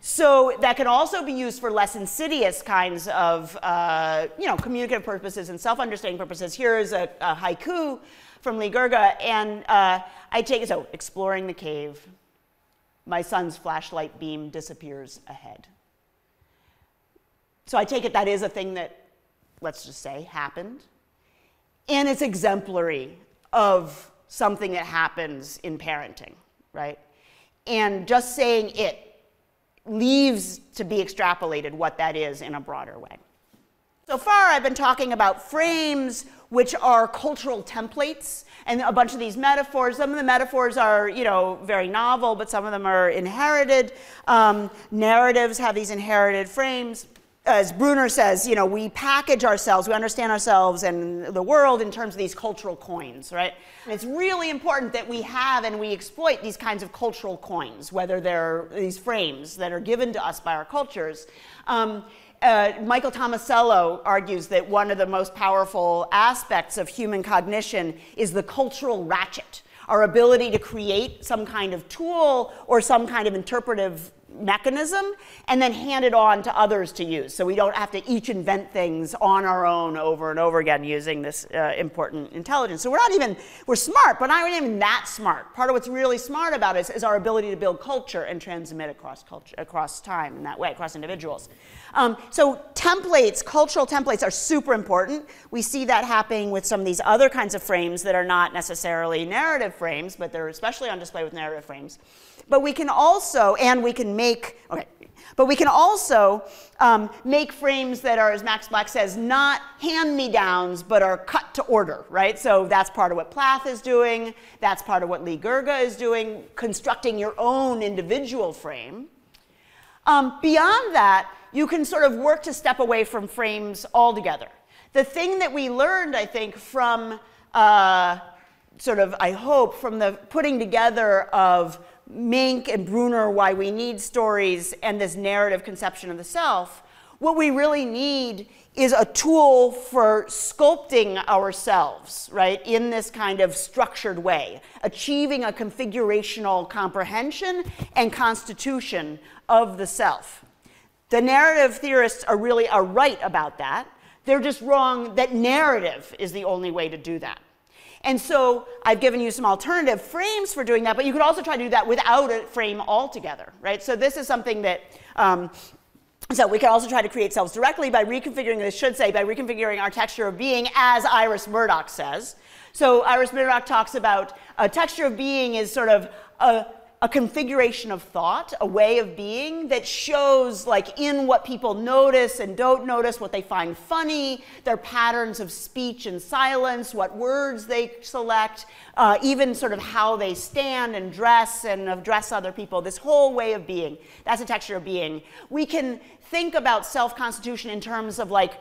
So that can also be used for less insidious kinds of, uh, you know, communicative purposes and self-understanding purposes. Here is a, a haiku from Lee Gurga, and uh, I take so exploring the cave. My son's flashlight beam disappears ahead. So I take it that is a thing that, let's just say, happened. And it's exemplary of something that happens in parenting, right? And just saying it leaves to be extrapolated what that is in a broader way. So far, I've been talking about frames, which are cultural templates, and a bunch of these metaphors. Some of the metaphors are, you know, very novel, but some of them are inherited. Um, narratives have these inherited frames. As Bruner says, you know, we package ourselves, we understand ourselves and the world in terms of these cultural coins, right? And it's really important that we have and we exploit these kinds of cultural coins, whether they're these frames that are given to us by our cultures. Um, uh, Michael Tomasello argues that one of the most powerful aspects of human cognition is the cultural ratchet, our ability to create some kind of tool or some kind of interpretive mechanism and then hand it on to others to use. So we don't have to each invent things on our own over and over again using this uh, important intelligence. So we're not even, we're smart, but not even that smart. Part of what's really smart about us is our ability to build culture and transmit across culture, across time in that way, across individuals. Um, so templates, cultural templates are super important. We see that happening with some of these other kinds of frames that are not necessarily narrative frames, but they're especially on display with narrative frames. But we can also, and we can make, okay, but we can also um, make frames that are, as Max Black says, not hand-me-downs, but are cut to order, right? So that's part of what Plath is doing. That's part of what Lee Gurga is doing, constructing your own individual frame. Um, beyond that, you can sort of work to step away from frames altogether. The thing that we learned, I think, from uh, sort of, I hope, from the putting together of Mink and Bruner, why we need stories and this narrative conception of the self, what we really need is a tool for sculpting ourselves, right, in this kind of structured way, achieving a configurational comprehension and constitution of the self. The narrative theorists are really are right about that. They're just wrong that narrative is the only way to do that. And so I've given you some alternative frames for doing that, but you could also try to do that without a frame altogether, right? So this is something that, um, so we can also try to create selves directly by reconfiguring, this should say, by reconfiguring our texture of being as Iris Murdoch says. So Iris Murdoch talks about a texture of being is sort of a a configuration of thought, a way of being that shows like in what people notice and don't notice, what they find funny, their patterns of speech and silence, what words they select, uh, even sort of how they stand and dress and address other people, this whole way of being. That's a texture of being. We can think about self-constitution in terms of like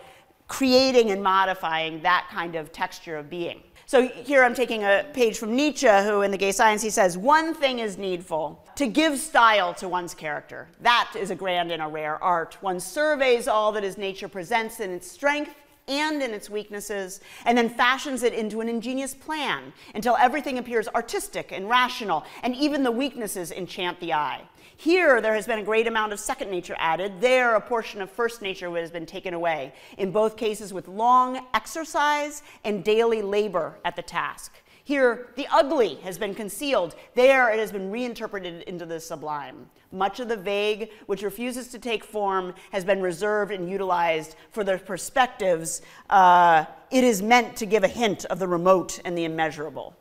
creating and modifying that kind of texture of being. So here I'm taking a page from Nietzsche, who in The Gay Science, he says, one thing is needful, to give style to one's character. That is a grand and a rare art. One surveys all that his nature presents in its strength and in its weaknesses, and then fashions it into an ingenious plan until everything appears artistic and rational, and even the weaknesses enchant the eye. Here, there has been a great amount of second nature added. There, a portion of first nature has been taken away, in both cases with long exercise and daily labor at the task. Here, the ugly has been concealed. There, it has been reinterpreted into the sublime. Much of the vague, which refuses to take form, has been reserved and utilized for the perspectives. Uh, it is meant to give a hint of the remote and the immeasurable.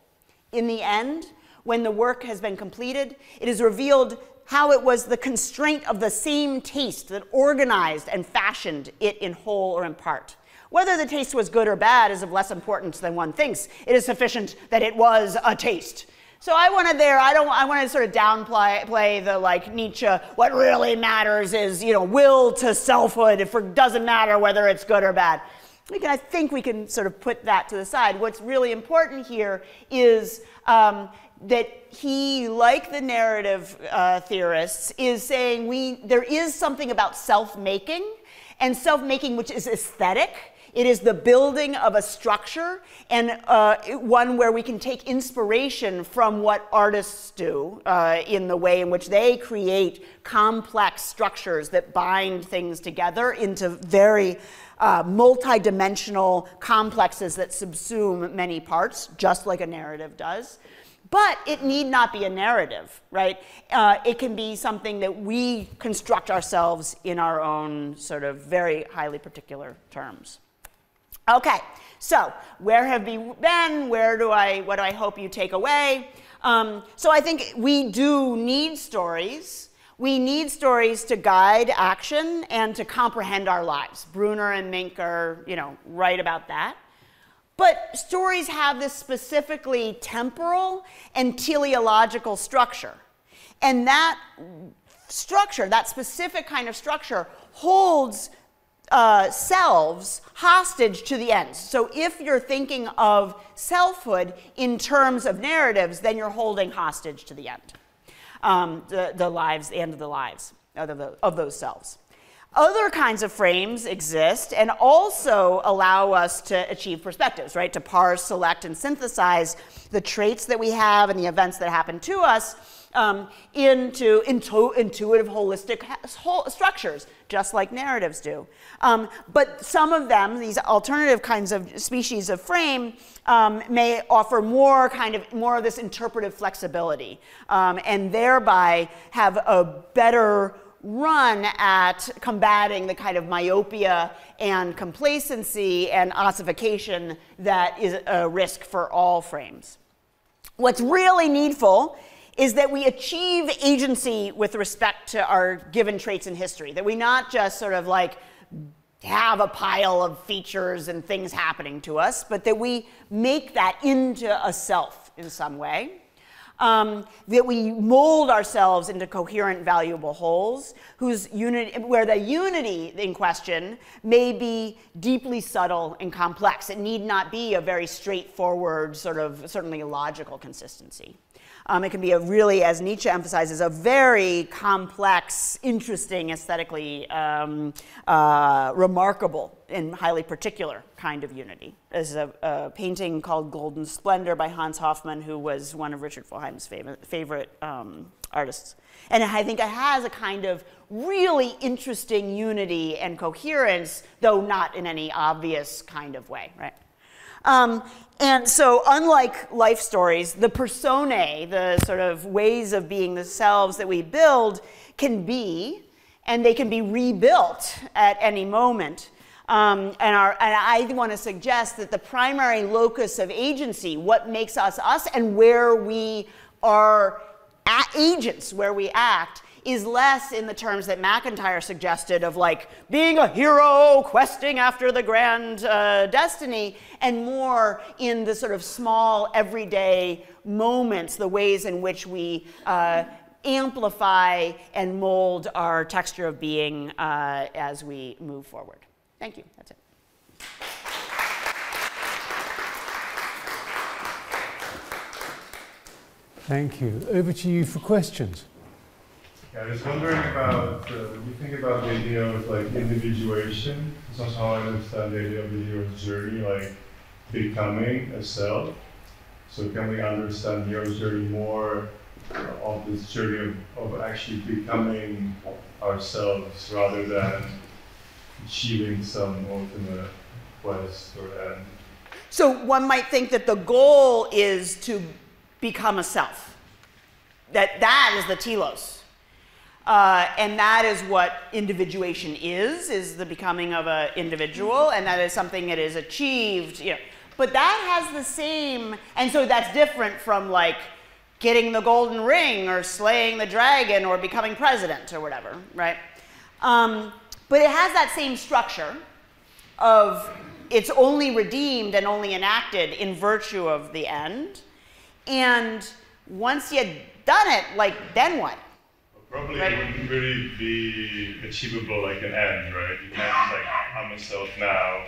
In the end, when the work has been completed, it is revealed how it was the constraint of the same taste that organized and fashioned it in whole or in part. Whether the taste was good or bad is of less importance than one thinks. It is sufficient that it was a taste. So I wanted there, I don't I want to sort of downplay play the like Nietzsche, what really matters is, you know, will to selfhood. It doesn't matter whether it's good or bad. We can, I think we can sort of put that to the side. What's really important here is um, that he, like the narrative uh, theorists, is saying we, there is something about self-making, and self-making which is aesthetic. It is the building of a structure, and uh, one where we can take inspiration from what artists do uh, in the way in which they create complex structures that bind things together into very uh, multi-dimensional complexes that subsume many parts, just like a narrative does. But it need not be a narrative, right? Uh, it can be something that we construct ourselves in our own sort of very highly particular terms. Okay, so where have we been? Where do I, what do I hope you take away? Um, so I think we do need stories. We need stories to guide action and to comprehend our lives. Bruner and Mink are, you know, right about that. But stories have this specifically temporal and teleological structure. And that structure, that specific kind of structure, holds uh, selves hostage to the ends. So if you're thinking of selfhood in terms of narratives, then you're holding hostage to the end, um, the, the lives, the end of the lives of, the, of those selves. Other kinds of frames exist and also allow us to achieve perspectives, right? To parse, select, and synthesize the traits that we have and the events that happen to us um, into, into, intuitive, holistic whole structures, just like narratives do. Um, but some of them, these alternative kinds of species of frame, um, may offer more kind of more of this interpretive flexibility, um, and thereby have a better run at combating the kind of myopia and complacency and ossification that is a risk for all frames. What's really needful is that we achieve agency with respect to our given traits in history, that we not just sort of like have a pile of features and things happening to us, but that we make that into a self in some way. Um, that we mold ourselves into coherent, valuable wholes, whose unity, where the unity in question may be deeply subtle and complex. It need not be a very straightforward, sort of certainly logical consistency. Um, it can be a really, as Nietzsche emphasizes, a very complex, interesting, aesthetically um, uh, remarkable and highly particular kind of unity. There's a, a, painting called Golden Splendor by Hans Hofmann, who was one of Richard Wollheim's favorite, favorite um, artists. And I think it has a kind of really interesting unity and coherence, though not in any obvious kind of way, right? Um, and so, unlike life stories, the personae, the sort of ways of being the selves that we build, can be, and they can be rebuilt at any moment. Um, and, our, and I want to suggest that the primary locus of agency, what makes us us, and where we are agents, where we act, is less in the terms that MacIntyre suggested of like being a hero questing after the grand uh, destiny, and more in the sort of small everyday moments, the ways in which we uh, amplify and mold our texture of being uh, as we move forward. Thank you. That's it. Thank you. Over to you for questions. Yeah, I was wondering about uh, when you think about the idea of like individuation. It's also how I understand the idea of the hero's journey, like becoming a self. So can we understand hero's journey more of this journey of, of actually becoming ourselves rather than achieving some ultimate quest or end? So one might think that the goal is to become a self. That that is the telos uh, and that is what individuation is, is the becoming of an individual, and that is something that is achieved, you know. But that has the same, and so that's different from like getting the golden ring or slaying the dragon or becoming president or whatever, right? Um, but it has that same structure of it's only redeemed and only enacted in virtue of the end. And once you've done it, like, then what? Probably right. it wouldn't really be achievable like an end, right? You can't like I'm myself now.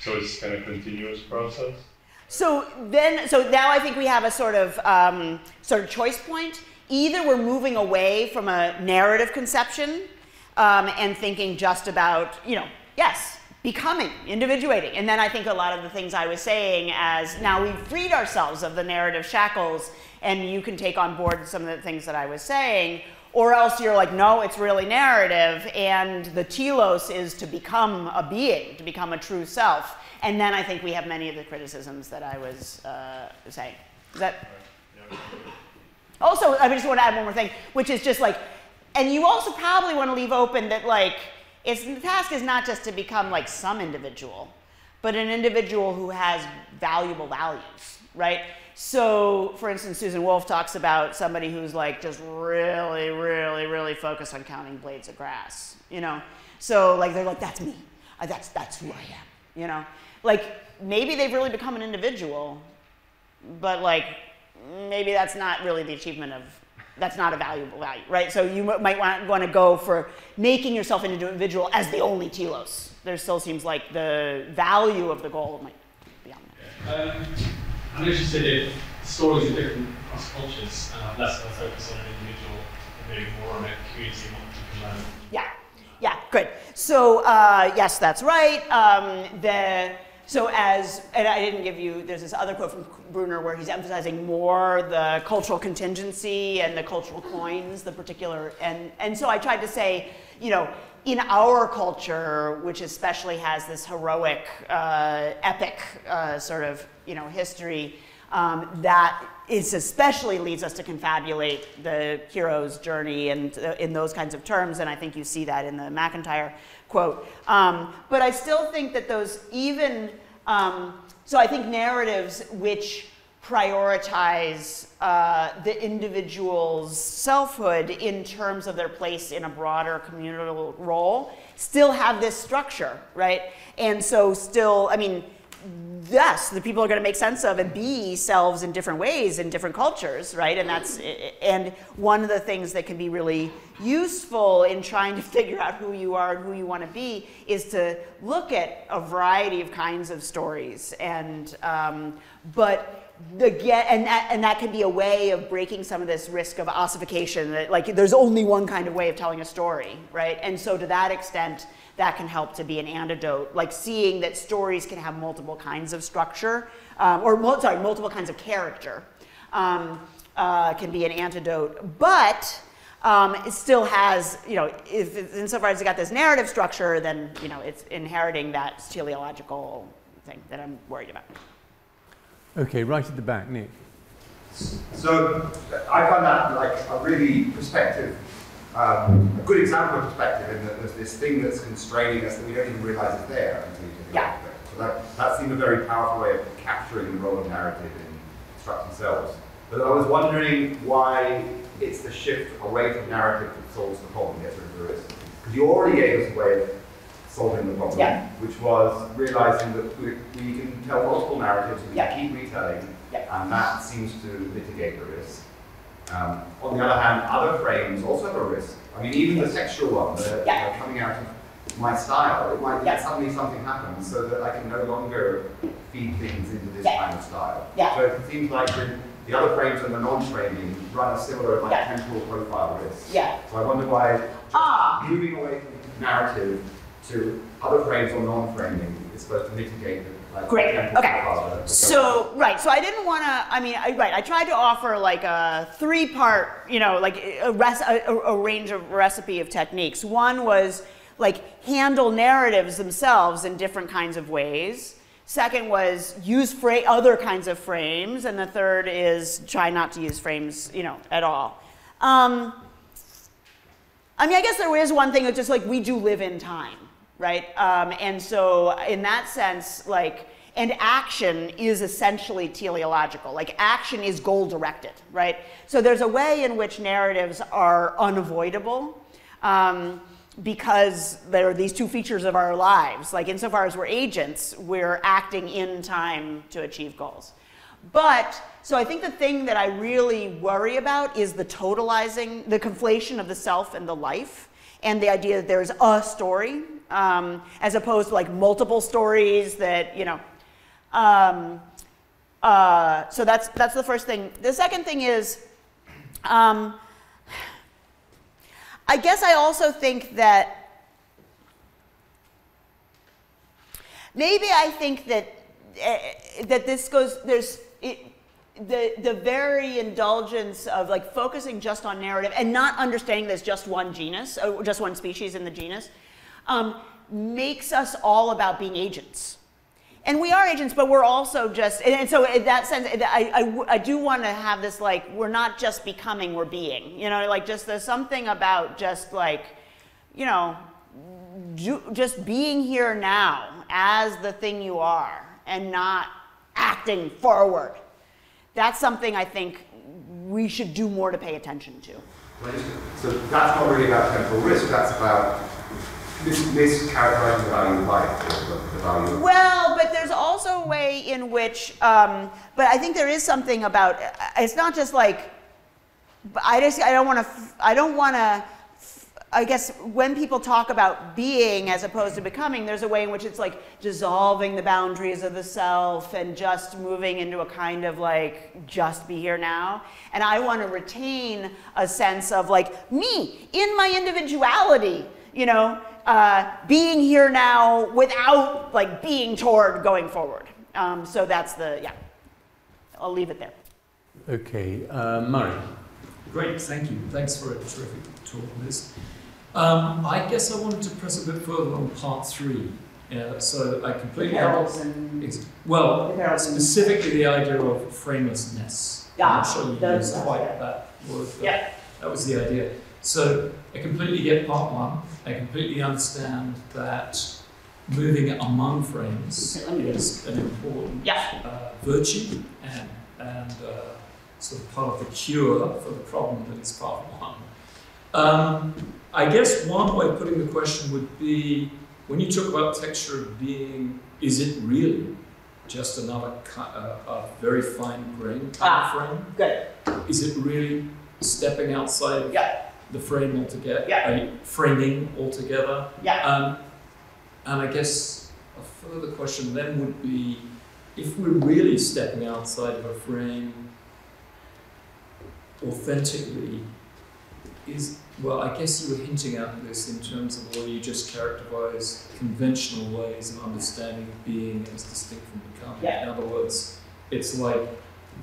So it's kind of continuous process. So then, so now I think we have a sort of um, sort of choice point. Either we're moving away from a narrative conception um, and thinking just about, you know, yes, becoming, individuating. And then I think a lot of the things I was saying as now we've freed ourselves of the narrative shackles and you can take on board some of the things that I was saying, or else you're like, no, it's really narrative, and the telos is to become a being, to become a true self. And then I think we have many of the criticisms that I was uh, saying. Is that? Also, I just want to add one more thing, which is just like, and you also probably want to leave open that like, it's, the task is not just to become like some individual, but an individual who has valuable values, right? So, for instance, Susan Wolf talks about somebody who's like just really, really, really focused on counting blades of grass, you know? So, like, they're like, that's me. That's, that's who I am, you know? Like, maybe they've really become an individual, but like, maybe that's not really the achievement of, that's not a valuable value, right? So, you might want, want to go for making yourself into an individual as the only telos. There still seems like the value of the goal might be on that. Um, I'm interested in stories of different across cultures and have less of a focus on an individual and maybe more on a community and what you can learn. Yeah, yeah, good. So uh, yes, that's right. Um, the so as, and I didn't give you, there's this other quote from Bruner where he's emphasizing more the cultural contingency and the cultural coins, the particular, and, and so I tried to say, you know, in our culture, which especially has this heroic, uh, epic uh, sort of, you know, history, um, that is especially leads us to confabulate the hero's journey and uh, in those kinds of terms, and I think you see that in the MacIntyre quote. Um, but I still think that those even, um, so I think narratives which prioritize uh, the individual's selfhood in terms of their place in a broader communal role still have this structure, right? And so still, I mean, yes, the people are going to make sense of and be selves in different ways in different cultures, right? And that's and one of the things that can be really useful in trying to figure out who you are and who you want to be is to look at a variety of kinds of stories and um, but the get and that and that can be a way of breaking some of this risk of ossification that like there's only one kind of way of telling a story right and so to that extent that can help to be an antidote, like seeing that stories can have multiple kinds of structure, um, or sorry, multiple kinds of character, um, uh, can be an antidote. But um, it still has, you know, if insofar as it got this narrative structure, then you know it's inheriting that teleological thing that I'm worried about. Okay, right at the back, Nick. So I find that like a really perspective um, a good example of perspective in that there's this thing that's constraining us that we don't even realize is there until you take yeah. So that, that seemed a very powerful way of capturing the role of narrative in constructing selves. But I was wondering why it's the shift away from narrative that solves the problem, gets rid of the risk. Because you already gave us a way of solving the problem, yeah. which was realizing that we, we, can tell multiple narratives, we yeah. can keep retelling, yeah. and that seems to mitigate the risk. Um, on the other hand, other frames also have a risk. I mean, even the sexual one, the, yeah. know, coming out of my style, it might yeah. suddenly something happens so that I can no longer feed things into this yeah. kind of style. Yeah. So it seems like the, the other frames and the non-framing run a similar like temporal profile risk. Yeah. So I wonder why ah. moving away from narrative to other frames or non-framing is supposed to mitigate the Great. Okay. So right. So I didn't want to. I mean, I, right. I tried to offer like a three-part, you know, like a, res, a, a range of recipe of techniques. One was like handle narratives themselves in different kinds of ways. Second was use fra- other kinds of frames, and the third is try not to use frames, you know, at all. Um, I mean, I guess there is one thing that's just like we do live in time right? Um, and so in that sense, like, and action is essentially teleological. Like action is goal directed, right? So there's a way in which narratives are unavoidable um, because there are these two features of our lives. Like insofar as we're agents, we're acting in time to achieve goals. But, so I think the thing that I really worry about is the totalizing, the conflation of the self and the life and the idea that there's a story um, as opposed to like multiple stories that, you know. Um, uh, so that's, that's the first thing. The second thing is, um, I guess I also think that maybe I think that uh, that this goes there's it, the the very indulgence of like focusing just on narrative and not understanding there's just one genus or just one species in the genus um, makes us all about being agents. And we are agents, but we're also just, and, so in that sense, I, I, I do want to have this like, we're not just becoming, we're being. You know, like just there's something about just like, you know, do, just being here now as the thing you are and not acting forward. That's something I think we should do more to pay attention to. So that's not really about temporal risk, that's about mischaracterizing the value of life, Well, but there's also a way in which, um, but I think there is something about, it's not just like, I just, I don't want to, I don't want to, I guess when people talk about being as opposed to becoming, there's a way in which it's like dissolving the boundaries of the self and just moving into a kind of like just be here now. And I want to retain a sense of like me in my individuality you know, uh, being here now without like being toward going forward. Um, so that's the, yeah, I'll leave it there. Okay, uh, Murray. Great, thank you. Thanks for a terrific talk, Liz. Um, I guess I wanted to press a bit further on part three. Yeah, so I completely Perils and well, The specifically the idea of framelessness. Yeah, I'm sure you those- used quite yeah. that word, but Yeah. that was the idea. So I completely get part one. I completely understand that moving among frames is an important Yeah. uh, virtue and, and uh, sort of part of the cure for the problem that is part one. Um, I guess one way of putting the question would be when you talk about texture of being, is it really just another ki- uh, a very fine grain kind Ah. of frame? Good. Is it really stepping outside Yeah. The frame altogether? Yeah. uh, framing altogether? Yeah. Um, and I guess a further question then would be if we're really stepping outside of a frame authentically, is well, I guess you were hinting at this in terms of whether you just characterize conventional ways of understanding being as distinct from becoming. Yeah. In other words, it's like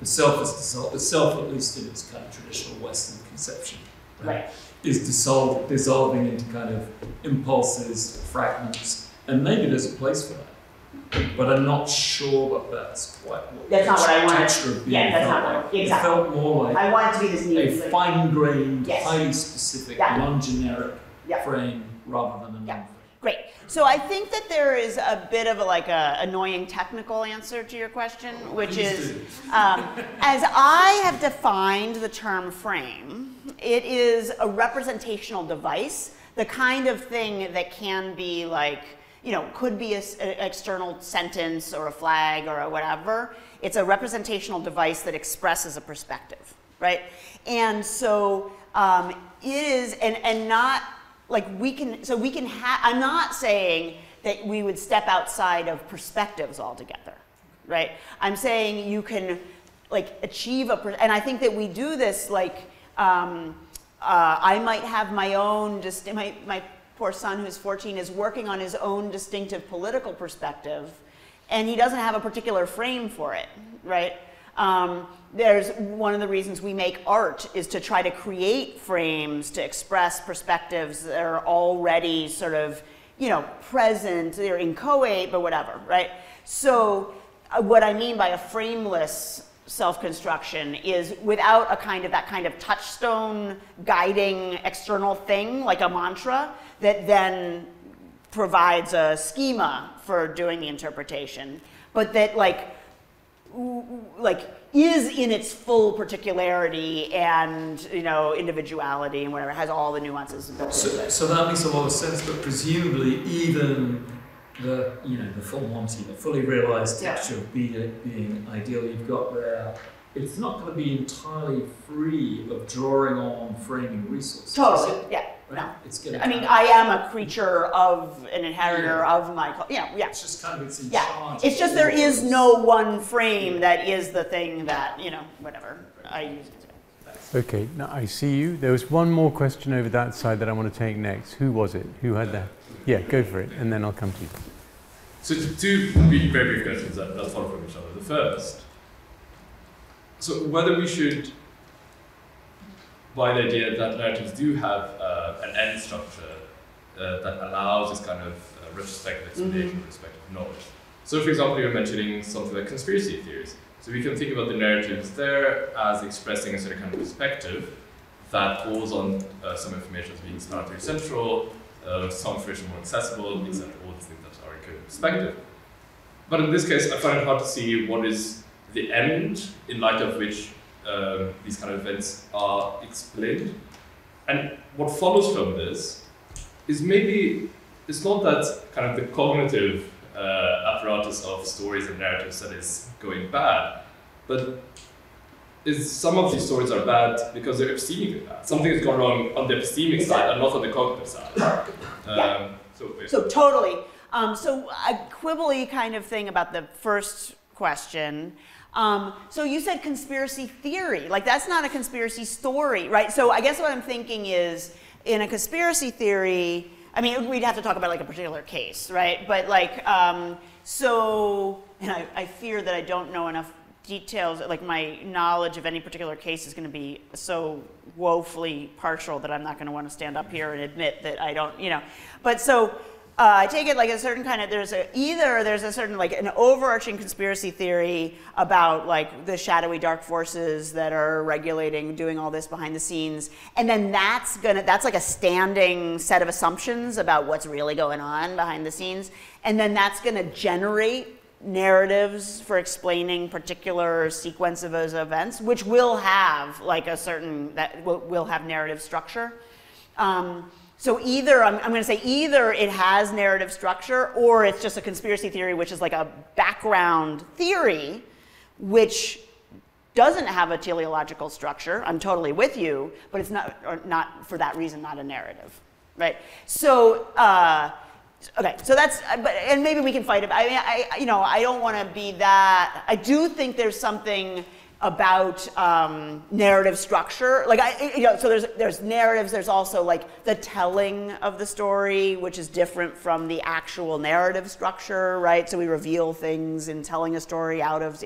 the self is dissolved, the self, at least in its kind of traditional Western conception, Right. is dissolved, dissolving into kind of impulses, fragments, and maybe there's a place for that. But I'm not sure that that's quite what That's not what I wanted. of being Yeah, that's not what- like. exactly. It felt more like I want it to be this a like- fine-grained, Yes. highly specific, Yeah. non-generic Yeah. frame rather than a Yeah. Great. So I think that there is a bit of a like a annoying technical answer to your question, which is, um, as I have defined the term frame, it is a representational device, the kind of thing that can be like, you know, could be an external sentence or a flag or a whatever. It's a representational device that expresses a perspective, right? And so um, it is, and, and not like we can, so we can have, I'm not saying that we would step outside of perspectives altogether, right? I'm saying you can like achieve a, and I think that we do this like, um, uh, I might have my own, just my, my poor son who's 14 is working on his own distinctive political perspective and he doesn't have a particular frame for it, right? Um, there's one of the reasons we make art is to try to create frames to express perspectives that are already sort of, you know, present, they're inchoate, but whatever, right? So, uh, what I mean by a frameless self-construction is without a kind of that kind of touchstone guiding external thing like a mantra that then provides a schema for doing the interpretation. But that like like is in its full particularity and you know individuality and whatever has all the nuances So, so that makes a lot of sense, but presumably even the, you know, the full Monty, the fully realized Yeah. texture of being, being ideal you've got there, it's not going to be entirely free of drawing on framing resources. is totally it? yeah Right? no It's going I mean, I am a creature of an inheritor of my, cul- yeah, yeah. It's just kind of it's in Yeah, charge. it's just there all is those. no one frame that is the thing that, you know, whatever I use it. Okay, now I see you. There was one more question over that side that I want to take next. Who was it? Who had that? Yeah, go for it, and then I'll come to you. So two brief- very brief questions that, that follow from each other. The first, so whether we should buy the idea that narratives do have uh, an end structure uh, that allows this kind of uh, retrospective explanation, retrospective knowledge. So, for example, you were mentioning something like conspiracy theories. So we can think about the narratives there as expressing a certain kind of perspective that calls on uh, some information as being explanatory central, uh, some information more accessible, etc. All these things that are in perspective. But in this case, I find it hard to see what is the end in light of which um, these kind of events are explained. And what follows from this is maybe it's not that kind of the cognitive uh, apparatus of stories and narratives that is going bad, but is some of these stories are bad because they're epistemically bad. Something has gone wrong on the epistemic side and not on the cognitive side. Um, so, So totally. Um, so a quibbly kind of thing about the first question. Um, so you said conspiracy theory. Like that's not a conspiracy story, right? So I guess what I'm thinking is in a conspiracy theory, I mean, we'd have to talk about like a particular case, right? But like, um, so, and I, I fear that I don't know enough details, like my knowledge of any particular case is going to be so woefully partial that I'm not going to want to stand up here and admit that I don't, you know. But so uh, I take it like a certain kind of there's a either there's a certain like an overarching conspiracy theory about like the shadowy dark forces that are regulating doing all this behind the scenes and then that's gonna that's like a standing set of assumptions about what's really going on behind the scenes and then that's gonna generate narratives for explaining particular sequence of those events which will have like a certain that will, have narrative structure um, so either, I'm, I'm going to say either it has narrative structure or it's just a conspiracy theory, which is like a background theory, which doesn't have a teleological structure. I'm totally with you, but it's not, not for that reason, not a narrative, right? So, uh, okay, so that's, but, and maybe we can fight it. I mean, I, you know, I don't want to be that, I do think there's something about um, narrative structure. Like I, you know, so there's there's narratives. There's also like the telling of the story, which is different from the actual narrative structure, right? So we reveal things in telling a story out of.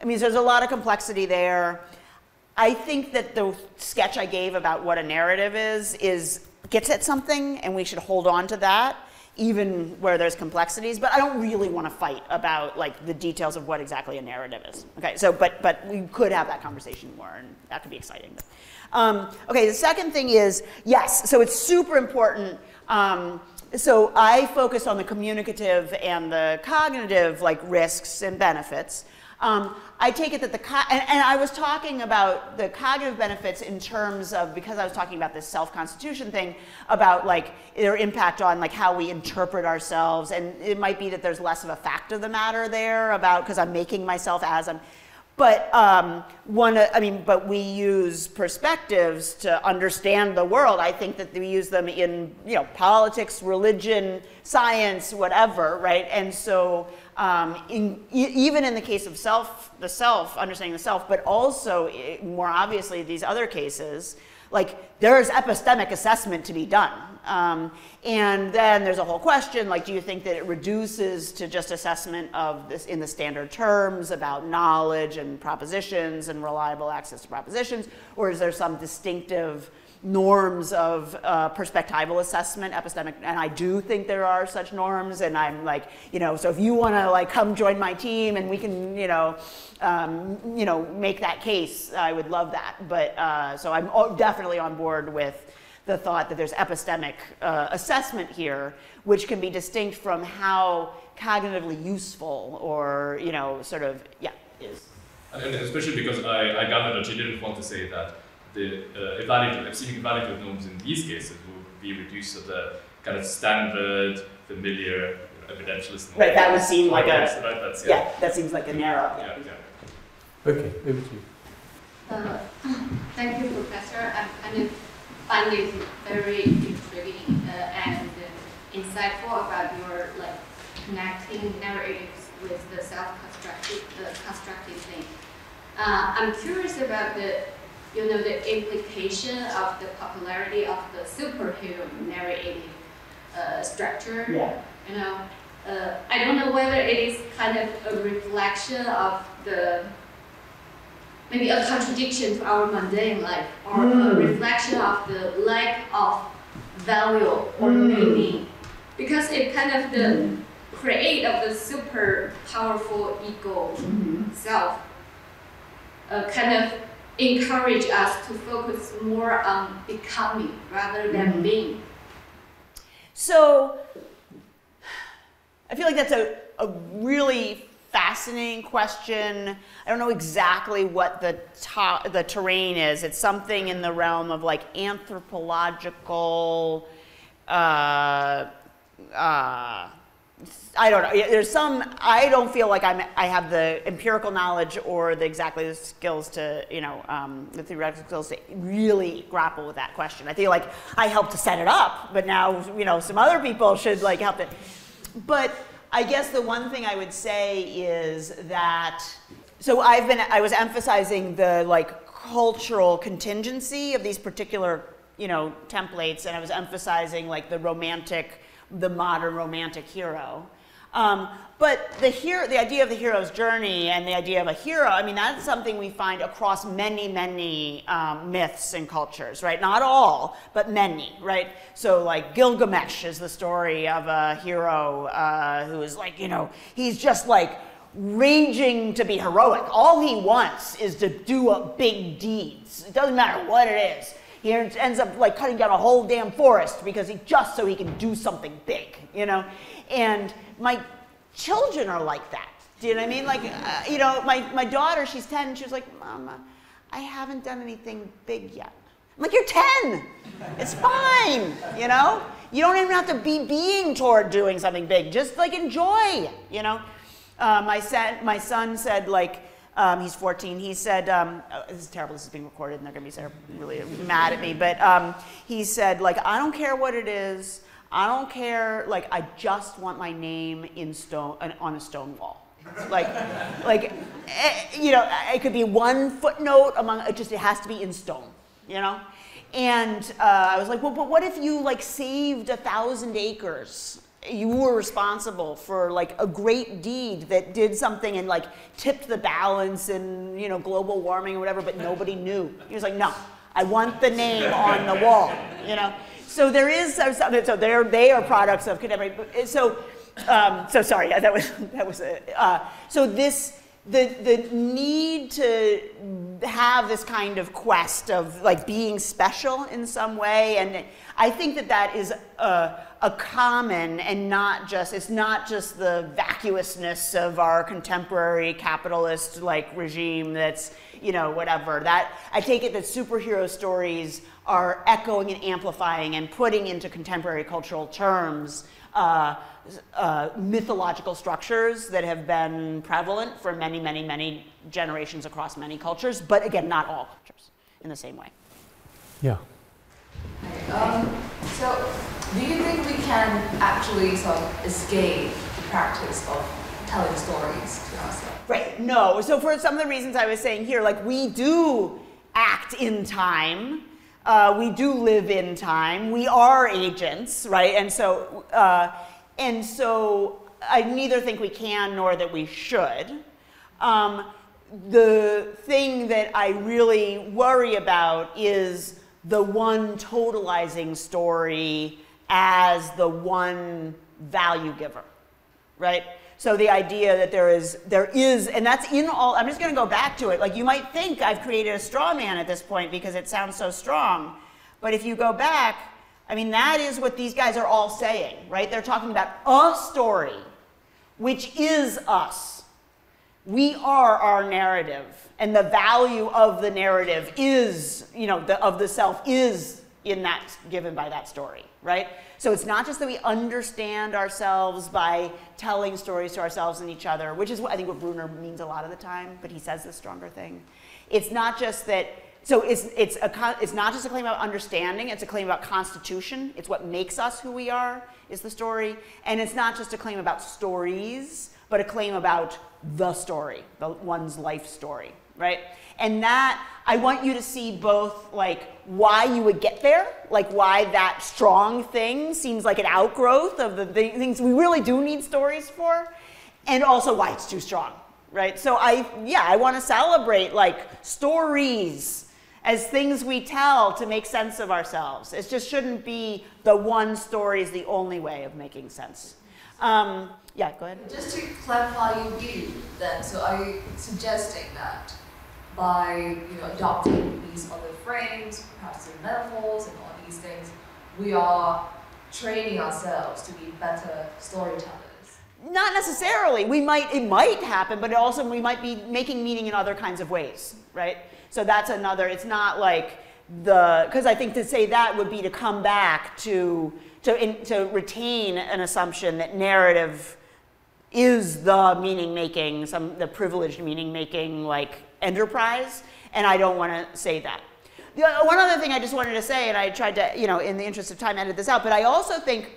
I mean, so there's a lot of complexity there. I think that the sketch I gave about what a narrative is is gets at something, and we should hold on to that even where there's complexities, but I don't really want to fight about like the details of what exactly a narrative is. Okay, so but but we could have that conversation more, and that could be exciting. Um, okay, the second thing is yes, so it's super important. Um, so I focus on the communicative and the cognitive like risks and benefits. Um, I take it that the, and, and, I was talking about the cognitive benefits in terms of, because I was talking about this self-constitution thing, about like their impact on like how we interpret ourselves. And it might be that there's less of a fact of the matter there about, because I'm making myself as I'm, but um, one, I mean, but we use perspectives to understand the world. I think that we use them in, you know, politics, religion, science, whatever, right? And so um, in, even in the case of self, the self, understanding the self, but also more obviously these other cases, like there's epistemic assessment to be done. Um, and then there's a whole question, like, do you think that it reduces to just assessment of this in the standard terms about knowledge and propositions and reliable access to propositions, or is there some distinctive norms of uh, perspectival assessment, epistemic, and I do think there are such norms, and I'm like, you know, so if you want to like come join my team and we can, you know, um, you know, make that case, I would love that. But uh, so I'm definitely on board with the thought that there's epistemic uh, assessment here, which can be distinct from how cognitively useful or, you know, sort of, yeah, is. And especially because I, I gathered that she didn't want to say that the uh, evaluative, epistemic evaluative norms in these cases would be reduced to the kind of standard, familiar, evidentialist. Right, that would seem like a, right, that's, yeah. yeah. that seems like a narrow. Yeah, yeah. Okay, over to you. Uh, thank you, Professor. I, I find it very intriguing uh, and insightful about your like connecting narratives with the self-constructed the constructed thing. Uh, I'm curious about the you know, the implication of the popularity of the superhero narrative uh, structure. Yeah. You know, uh, I don't know whether it is kind of a reflection of the maybe a contradiction to our mundane life or mm. a reflection of the lack of value or mm. meaning because it kind of the mm. create of the super powerful ego -hmm. self uh, kind of encourage us to focus more on becoming rather than mm-hmm. being. So I feel like that's a, a really fascinating question. I don't know exactly what the the terrain is. It's something in the realm of like anthropological uh, uh, I don't know. There's some. I don't feel like I'm. I have the empirical knowledge or the exactly the skills to, you know, um, the theoretical skills to really grapple with that question. I feel like I helped to set it up, but now, you know, some other people should like help it. But I guess the one thing I would say is that. So I've been. I was emphasizing the like cultural contingency of these particular you know, templates, and I was emphasizing like the romantic, the modern romantic hero. Um, but the hero, the idea of the hero's journey and the idea of a hero, I mean, that's something we find across many, many um, myths and cultures, right? Not all, but many, right? So, like Gilgamesh is the story of a hero uh, who is like, you know, he's just like raging to be heroic. All he wants is to do big deeds. It doesn't matter what it is. He ends up like cutting down a whole damn forest because he just so he can do something big, you know? And my children are like that. Do you know what I mean? Like, uh, you know, my, my daughter, she's 10, and she was like, Mama, I haven't done anything big yet. I'm like, you're 10. It's fine, you know? You don't even have to be being toward doing something big. Just like enjoy, you know? Uh, my, son, my son said, like, um, he's 14. He said, um, oh, this is terrible, this is being recorded, and they're gonna be really mad at me, but um, he said, like, I don't care what it is. I don't care, like, I just want my name in stone, on a stone wall. like, like, eh, you know, it could be one footnote among, it just, it has to be in stone, you know? And uh, I was like, well, but what if you, like, saved a thousand acres? You were responsible for, like, a great deed that did something and, like, tipped the balance in, you know, global warming or whatever, but nobody knew. He was like, no, I want the name on the wall, you know? So there is something. So they're they are products of contemporary. So um, so sorry. That was that was a, uh, so this the the need to have this kind of quest of like being special in some way, and I think that that is a, a common and not just it's not just the vacuousness of our contemporary capitalist like regime that's you know whatever that I take it that superhero stories are echoing and amplifying and putting into contemporary cultural terms uh, uh, mythological structures that have been prevalent for many, many, many generations across many cultures, but again, not all cultures in the same way. Yeah. Um, so, do you think we can actually sort of escape the practice of telling stories to ourselves? Right, no. So, for some of the reasons I was saying here, like we do act in time uh, we do live in time. We are agents, right? And so, uh, and so I neither think we can nor that we should. Um, the thing that I really worry about is the one totalizing story as the one value giver, right? So the idea that there is, there is, and that's in all, I'm just going to go back to it. Like you might think I've created a straw man at this point because it sounds so strong. But if you go back, I mean, that is what these guys are all saying, right? They're talking about a story, which is us. We are our narrative, and the value of the narrative is, you know, the, of the self is in that, given by that story, right? So it's not just that we understand ourselves by telling stories to ourselves and each other, which is what I think what Bruner means a lot of the time, but he says the stronger thing. It's not just that, so it's, it's, a, it's not just a claim about understanding, it's a claim about constitution. It's what makes us who we are, is the story. And it's not just a claim about stories, but a claim about the story, the one's life story, right? And that, I want you to see both like why you would get there, like why that strong thing seems like an outgrowth of the th things we really do need stories for, and also why it's too strong, right? So I, yeah, I want to celebrate like stories as things we tell to make sense of ourselves. It just shouldn't be the one story is the only way of making sense. Um, yeah, go ahead. Just to clarify your view, then, so are you suggesting that by you know, adopting these other frames, perhaps the metaphors and all these things, we are training ourselves to be better storytellers. Not necessarily. We might it might happen, but also we might be making meaning in other kinds of ways, right? So that's another. It's not like the because I think to say that would be to come back to to in, to retain an assumption that narrative is the meaning making, some the privileged meaning making like enterprise, and I don't want to say that. The, uh, one other thing I just wanted to say, and I tried to, you know, in the interest of time, edit this out, but I also think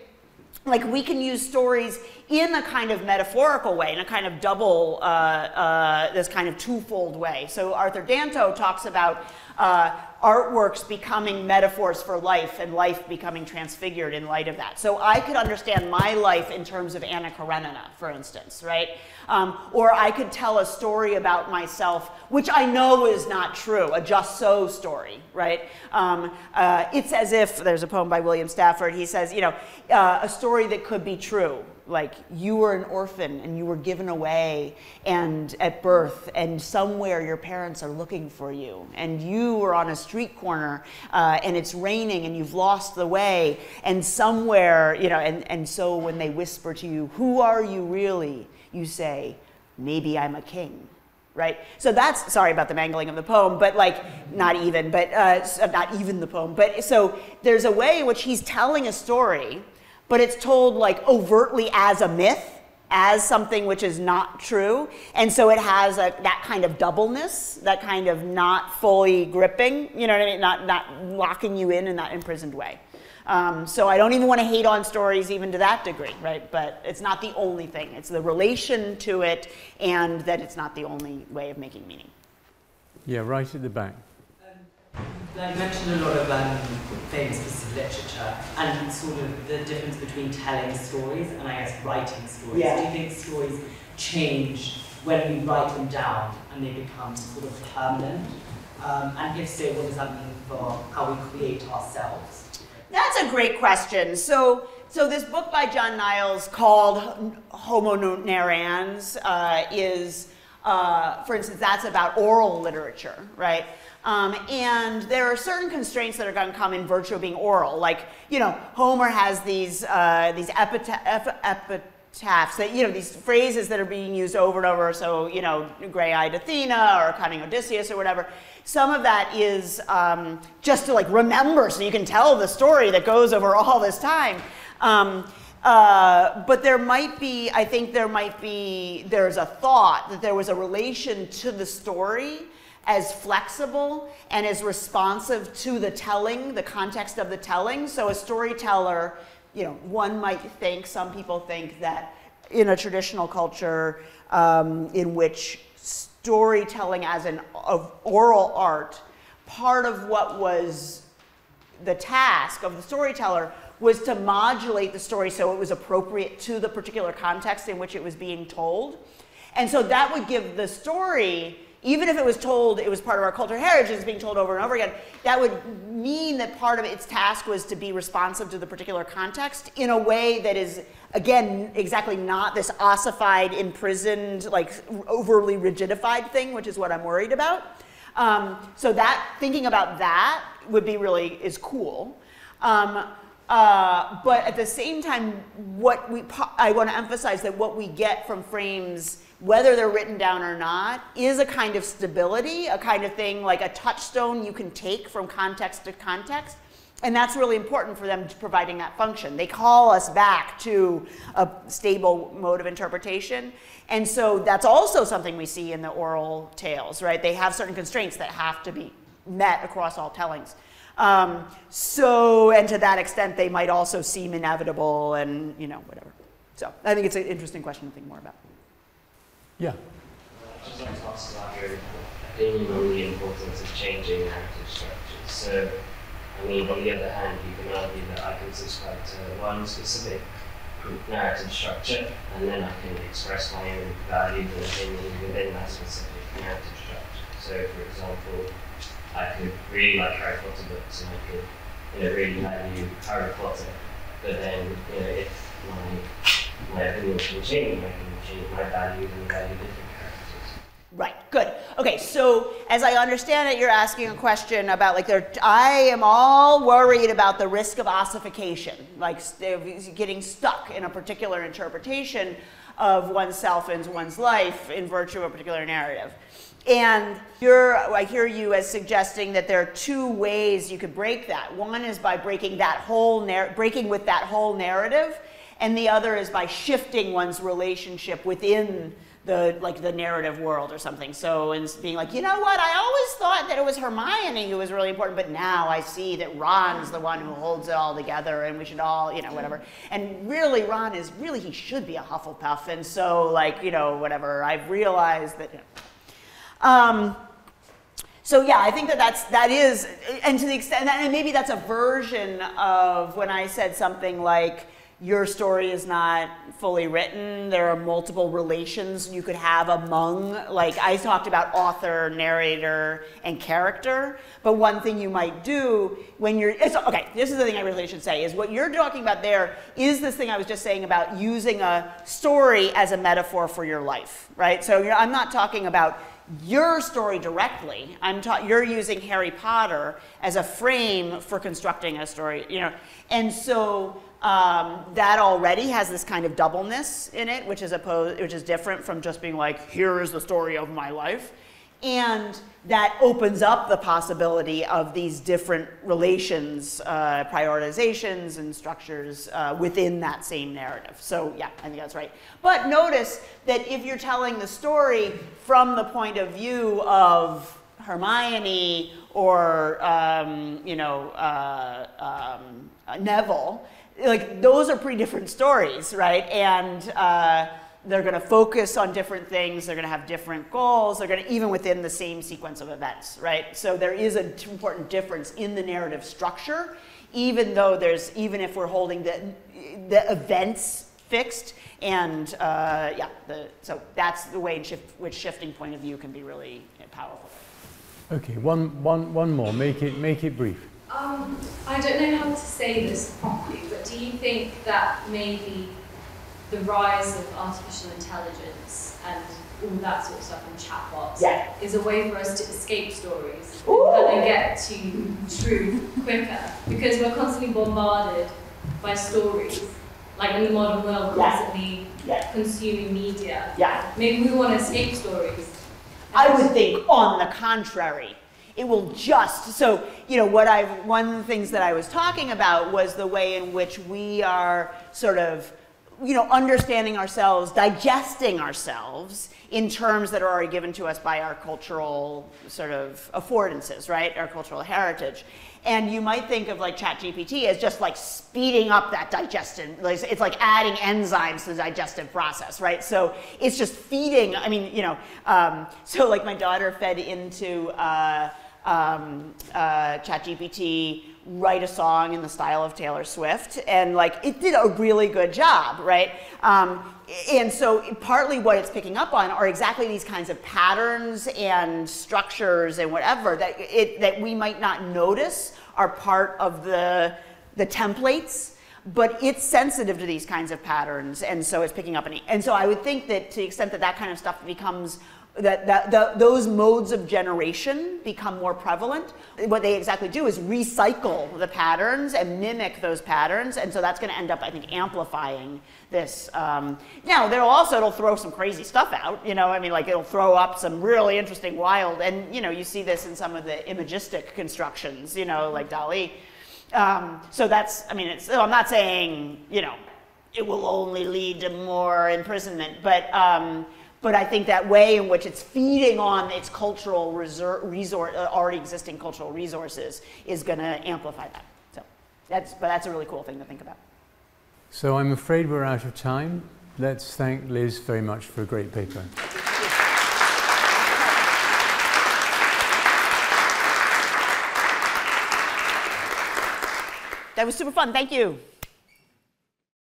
like we can use stories in a kind of metaphorical way, in a kind of double, uh, uh, this kind of twofold way. So Arthur Danto talks about uh, artworks becoming metaphors for life and life becoming transfigured in light of that. So I could understand my life in terms of Anna Karenina, for instance, right? Um, or I could tell a story about myself, which I know is not true, a just so story, right? Um, uh, it's as if, there's a poem by William Stafford, he says, you know, uh, a story that could be true, like you were an orphan and you were given away and at birth and somewhere your parents are looking for you. And you were on a street corner uh, and it's raining and you've lost the way. And somewhere you know and, and so when they whisper to you who are you really? you say maybe i'm a king right? So that's sorry about the mangling of the poem but like not even but uh, not even the poem but so there's a way in which he's telling a story but it's told like overtly as a myth, as something which is not true. And so it has a, that kind of doubleness, that kind of not fully gripping, you know what I mean? Not, not locking you in in that imprisoned way. Um, so I don't even want to hate on stories even to that degree, right? But it's not the only thing. It's the relation to it and that it's not the only way of making meaning. Yeah, right at the back. You mentioned a lot of um, famous pieces of literature and sort of the difference between telling stories and I guess writing stories. Yeah. Do you think stories change when we write them down and they become sort of permanent? Um, and if so, what does that mean for how we create ourselves? That's a great question. So, so this book by John Niles called Homo Narrans uh, is, uh, for instance, that's about oral literature, right? Um, and there are certain constraints that are going to come in virtue of being oral. Like, you know, Homer has these, uh, these epita ep epitaphs, that, you know, these phrases that are being used over and over. So, you know, gray-eyed Athena or cunning Odysseus or whatever. Some of that is um, just to like remember so you can tell the story that goes over all this time. Um, uh, but there might be, I think there might be, there's a thought that there was a relation to the story as flexible and as responsive to the telling, the context of the telling. So a storyteller, you know, one might think, some people think that in a traditional culture um, in which storytelling as an of oral art, part of what was the task of the storyteller was to modulate the story so it was appropriate to the particular context in which it was being told. And so that would give the story even if it was told it was part of our cultural heritage, it's being told over and over again, that would mean that part of its task was to be responsive to the particular context in a way that is, again, exactly not this ossified, imprisoned, like overly rigidified thing, which is what I'm worried about. Um, so that thinking about that would be really is cool. Um, uh, but at the same time, what we I want to emphasize that what we get from frames whether they're written down or not, is a kind of stability, a kind of thing like a touchstone you can take from context to context. And that's really important for them providing that function. They call us back to a stable mode of interpretation. And so that's also something we see in the oral tales, right? They have certain constraints that have to be met across all tellings. Um, so, and to that extent, they might also seem inevitable and, you know, whatever. So I think it's an interesting question to think more about. Yeah. To ask about your opinion on the importance of changing narrative structures. So, I mean, on the other hand, you can argue that I can subscribe to one specific narrative structure, and then I can express my own values and opinions within that specific narrative structure. So, for example, I could really like Harry Potter books, and I could, you know, really value Harry Potter. But then, you know, if my my change, can change my and value different. Right, good. Okay, so as I understand it, you're asking a question about like there. I am all worried about the risk of ossification, like getting stuck in a particular interpretation of oneself and one's life in virtue of a particular narrative. And I hear you as suggesting that there are two ways you could break that. One is by breaking that whole breaking with that whole narrative and the other is by shifting one's relationship within the like the narrative world or something. So and being like, you know what, I always thought that it was Hermione who was really important, but now I see that Ron's the one who holds it all together, and we should all, you know, whatever. And really, Ron is really he should be a Hufflepuff, and so like you know whatever. I've realized that. Um, so yeah, I think that that's that is, and to the extent, and maybe that's a version of when I said something like your story is not fully written. There are multiple relations you could have among, like I talked about author, narrator, and character. But one thing you might do when you're, okay, this is the thing I really should say, is what you're talking about there is this thing I was just saying about using a story as a metaphor for your life, right? So I'm not talking about your story directly. I'm ta- you're using Harry Potter as a frame for constructing a story, you know. And so um, that already has this kind of doubleness in it, which is opposed, which is different from just being like, here is the story of my life. And that opens up the possibility of these different relations, uh, prioritizations, and structures uh, within that same narrative. So, yeah, I think that's right. But notice that if you're telling the story from the point of view of Hermione or, um, you know, uh, um, Neville, like those are pretty different stories, right? And uh, they're going to focus on different things. They're going to have different goals. They're going to even within the same sequence of events, right? So there is an important difference in the narrative structure, even though there's even if we're holding the the events fixed. And uh, yeah, the, so that's the way in shift, which shifting point of view can be really powerful. Okay, one, one, one more. Make it, make it brief. Um, I don't know how to say this properly, but do you think that maybe the rise of artificial intelligence and all that sort of stuff and chatbots yeah. is a way for us to escape stories Ooh. and get to truth quicker because we're constantly bombarded by stories. Like in the modern world, we're yeah. constantly yeah. consuming media. Yeah. Maybe we want to escape stories. I would think, on the contrary, it will just so you know what i one of the things that i was talking about was the way in which we are sort of you know understanding ourselves digesting ourselves in terms that are already given to us by our cultural sort of affordances right our cultural heritage and you might think of like ChatGPT as just like speeding up that digestion. It's like adding enzymes to the digestive process, right? So it's just feeding. I mean, you know, um, so like my daughter fed into uh, um, uh, ChatGPT write a song in the style of Taylor Swift, and like it did a really good job, right? Um, and so partly what it's picking up on are exactly these kinds of patterns and structures and whatever that it that we might not notice are part of the the templates but it's sensitive to these kinds of patterns and so it's picking up any and so i would think that to the extent that that kind of stuff becomes that, that those modes of generation become more prevalent. What they exactly do is recycle the patterns and mimic those patterns, and so that's going to end up, I think, amplifying this. Um, now, there'll also it'll throw some crazy stuff out. You know, I mean, like it'll throw up some really interesting, wild, and you know, you see this in some of the imagistic constructions. You know, like DALL-E. Um, so that's, I mean, it's. I'm not saying you know, it will only lead to more imprisonment, but. Um, but I think that way in which it's feeding on its cultural resource, uh, already existing cultural resources is going to amplify that. So that's, but that's a really cool thing to think about. So I'm afraid we're out of time. Let's thank Liz very much for a great paper. That was super fun. Thank you.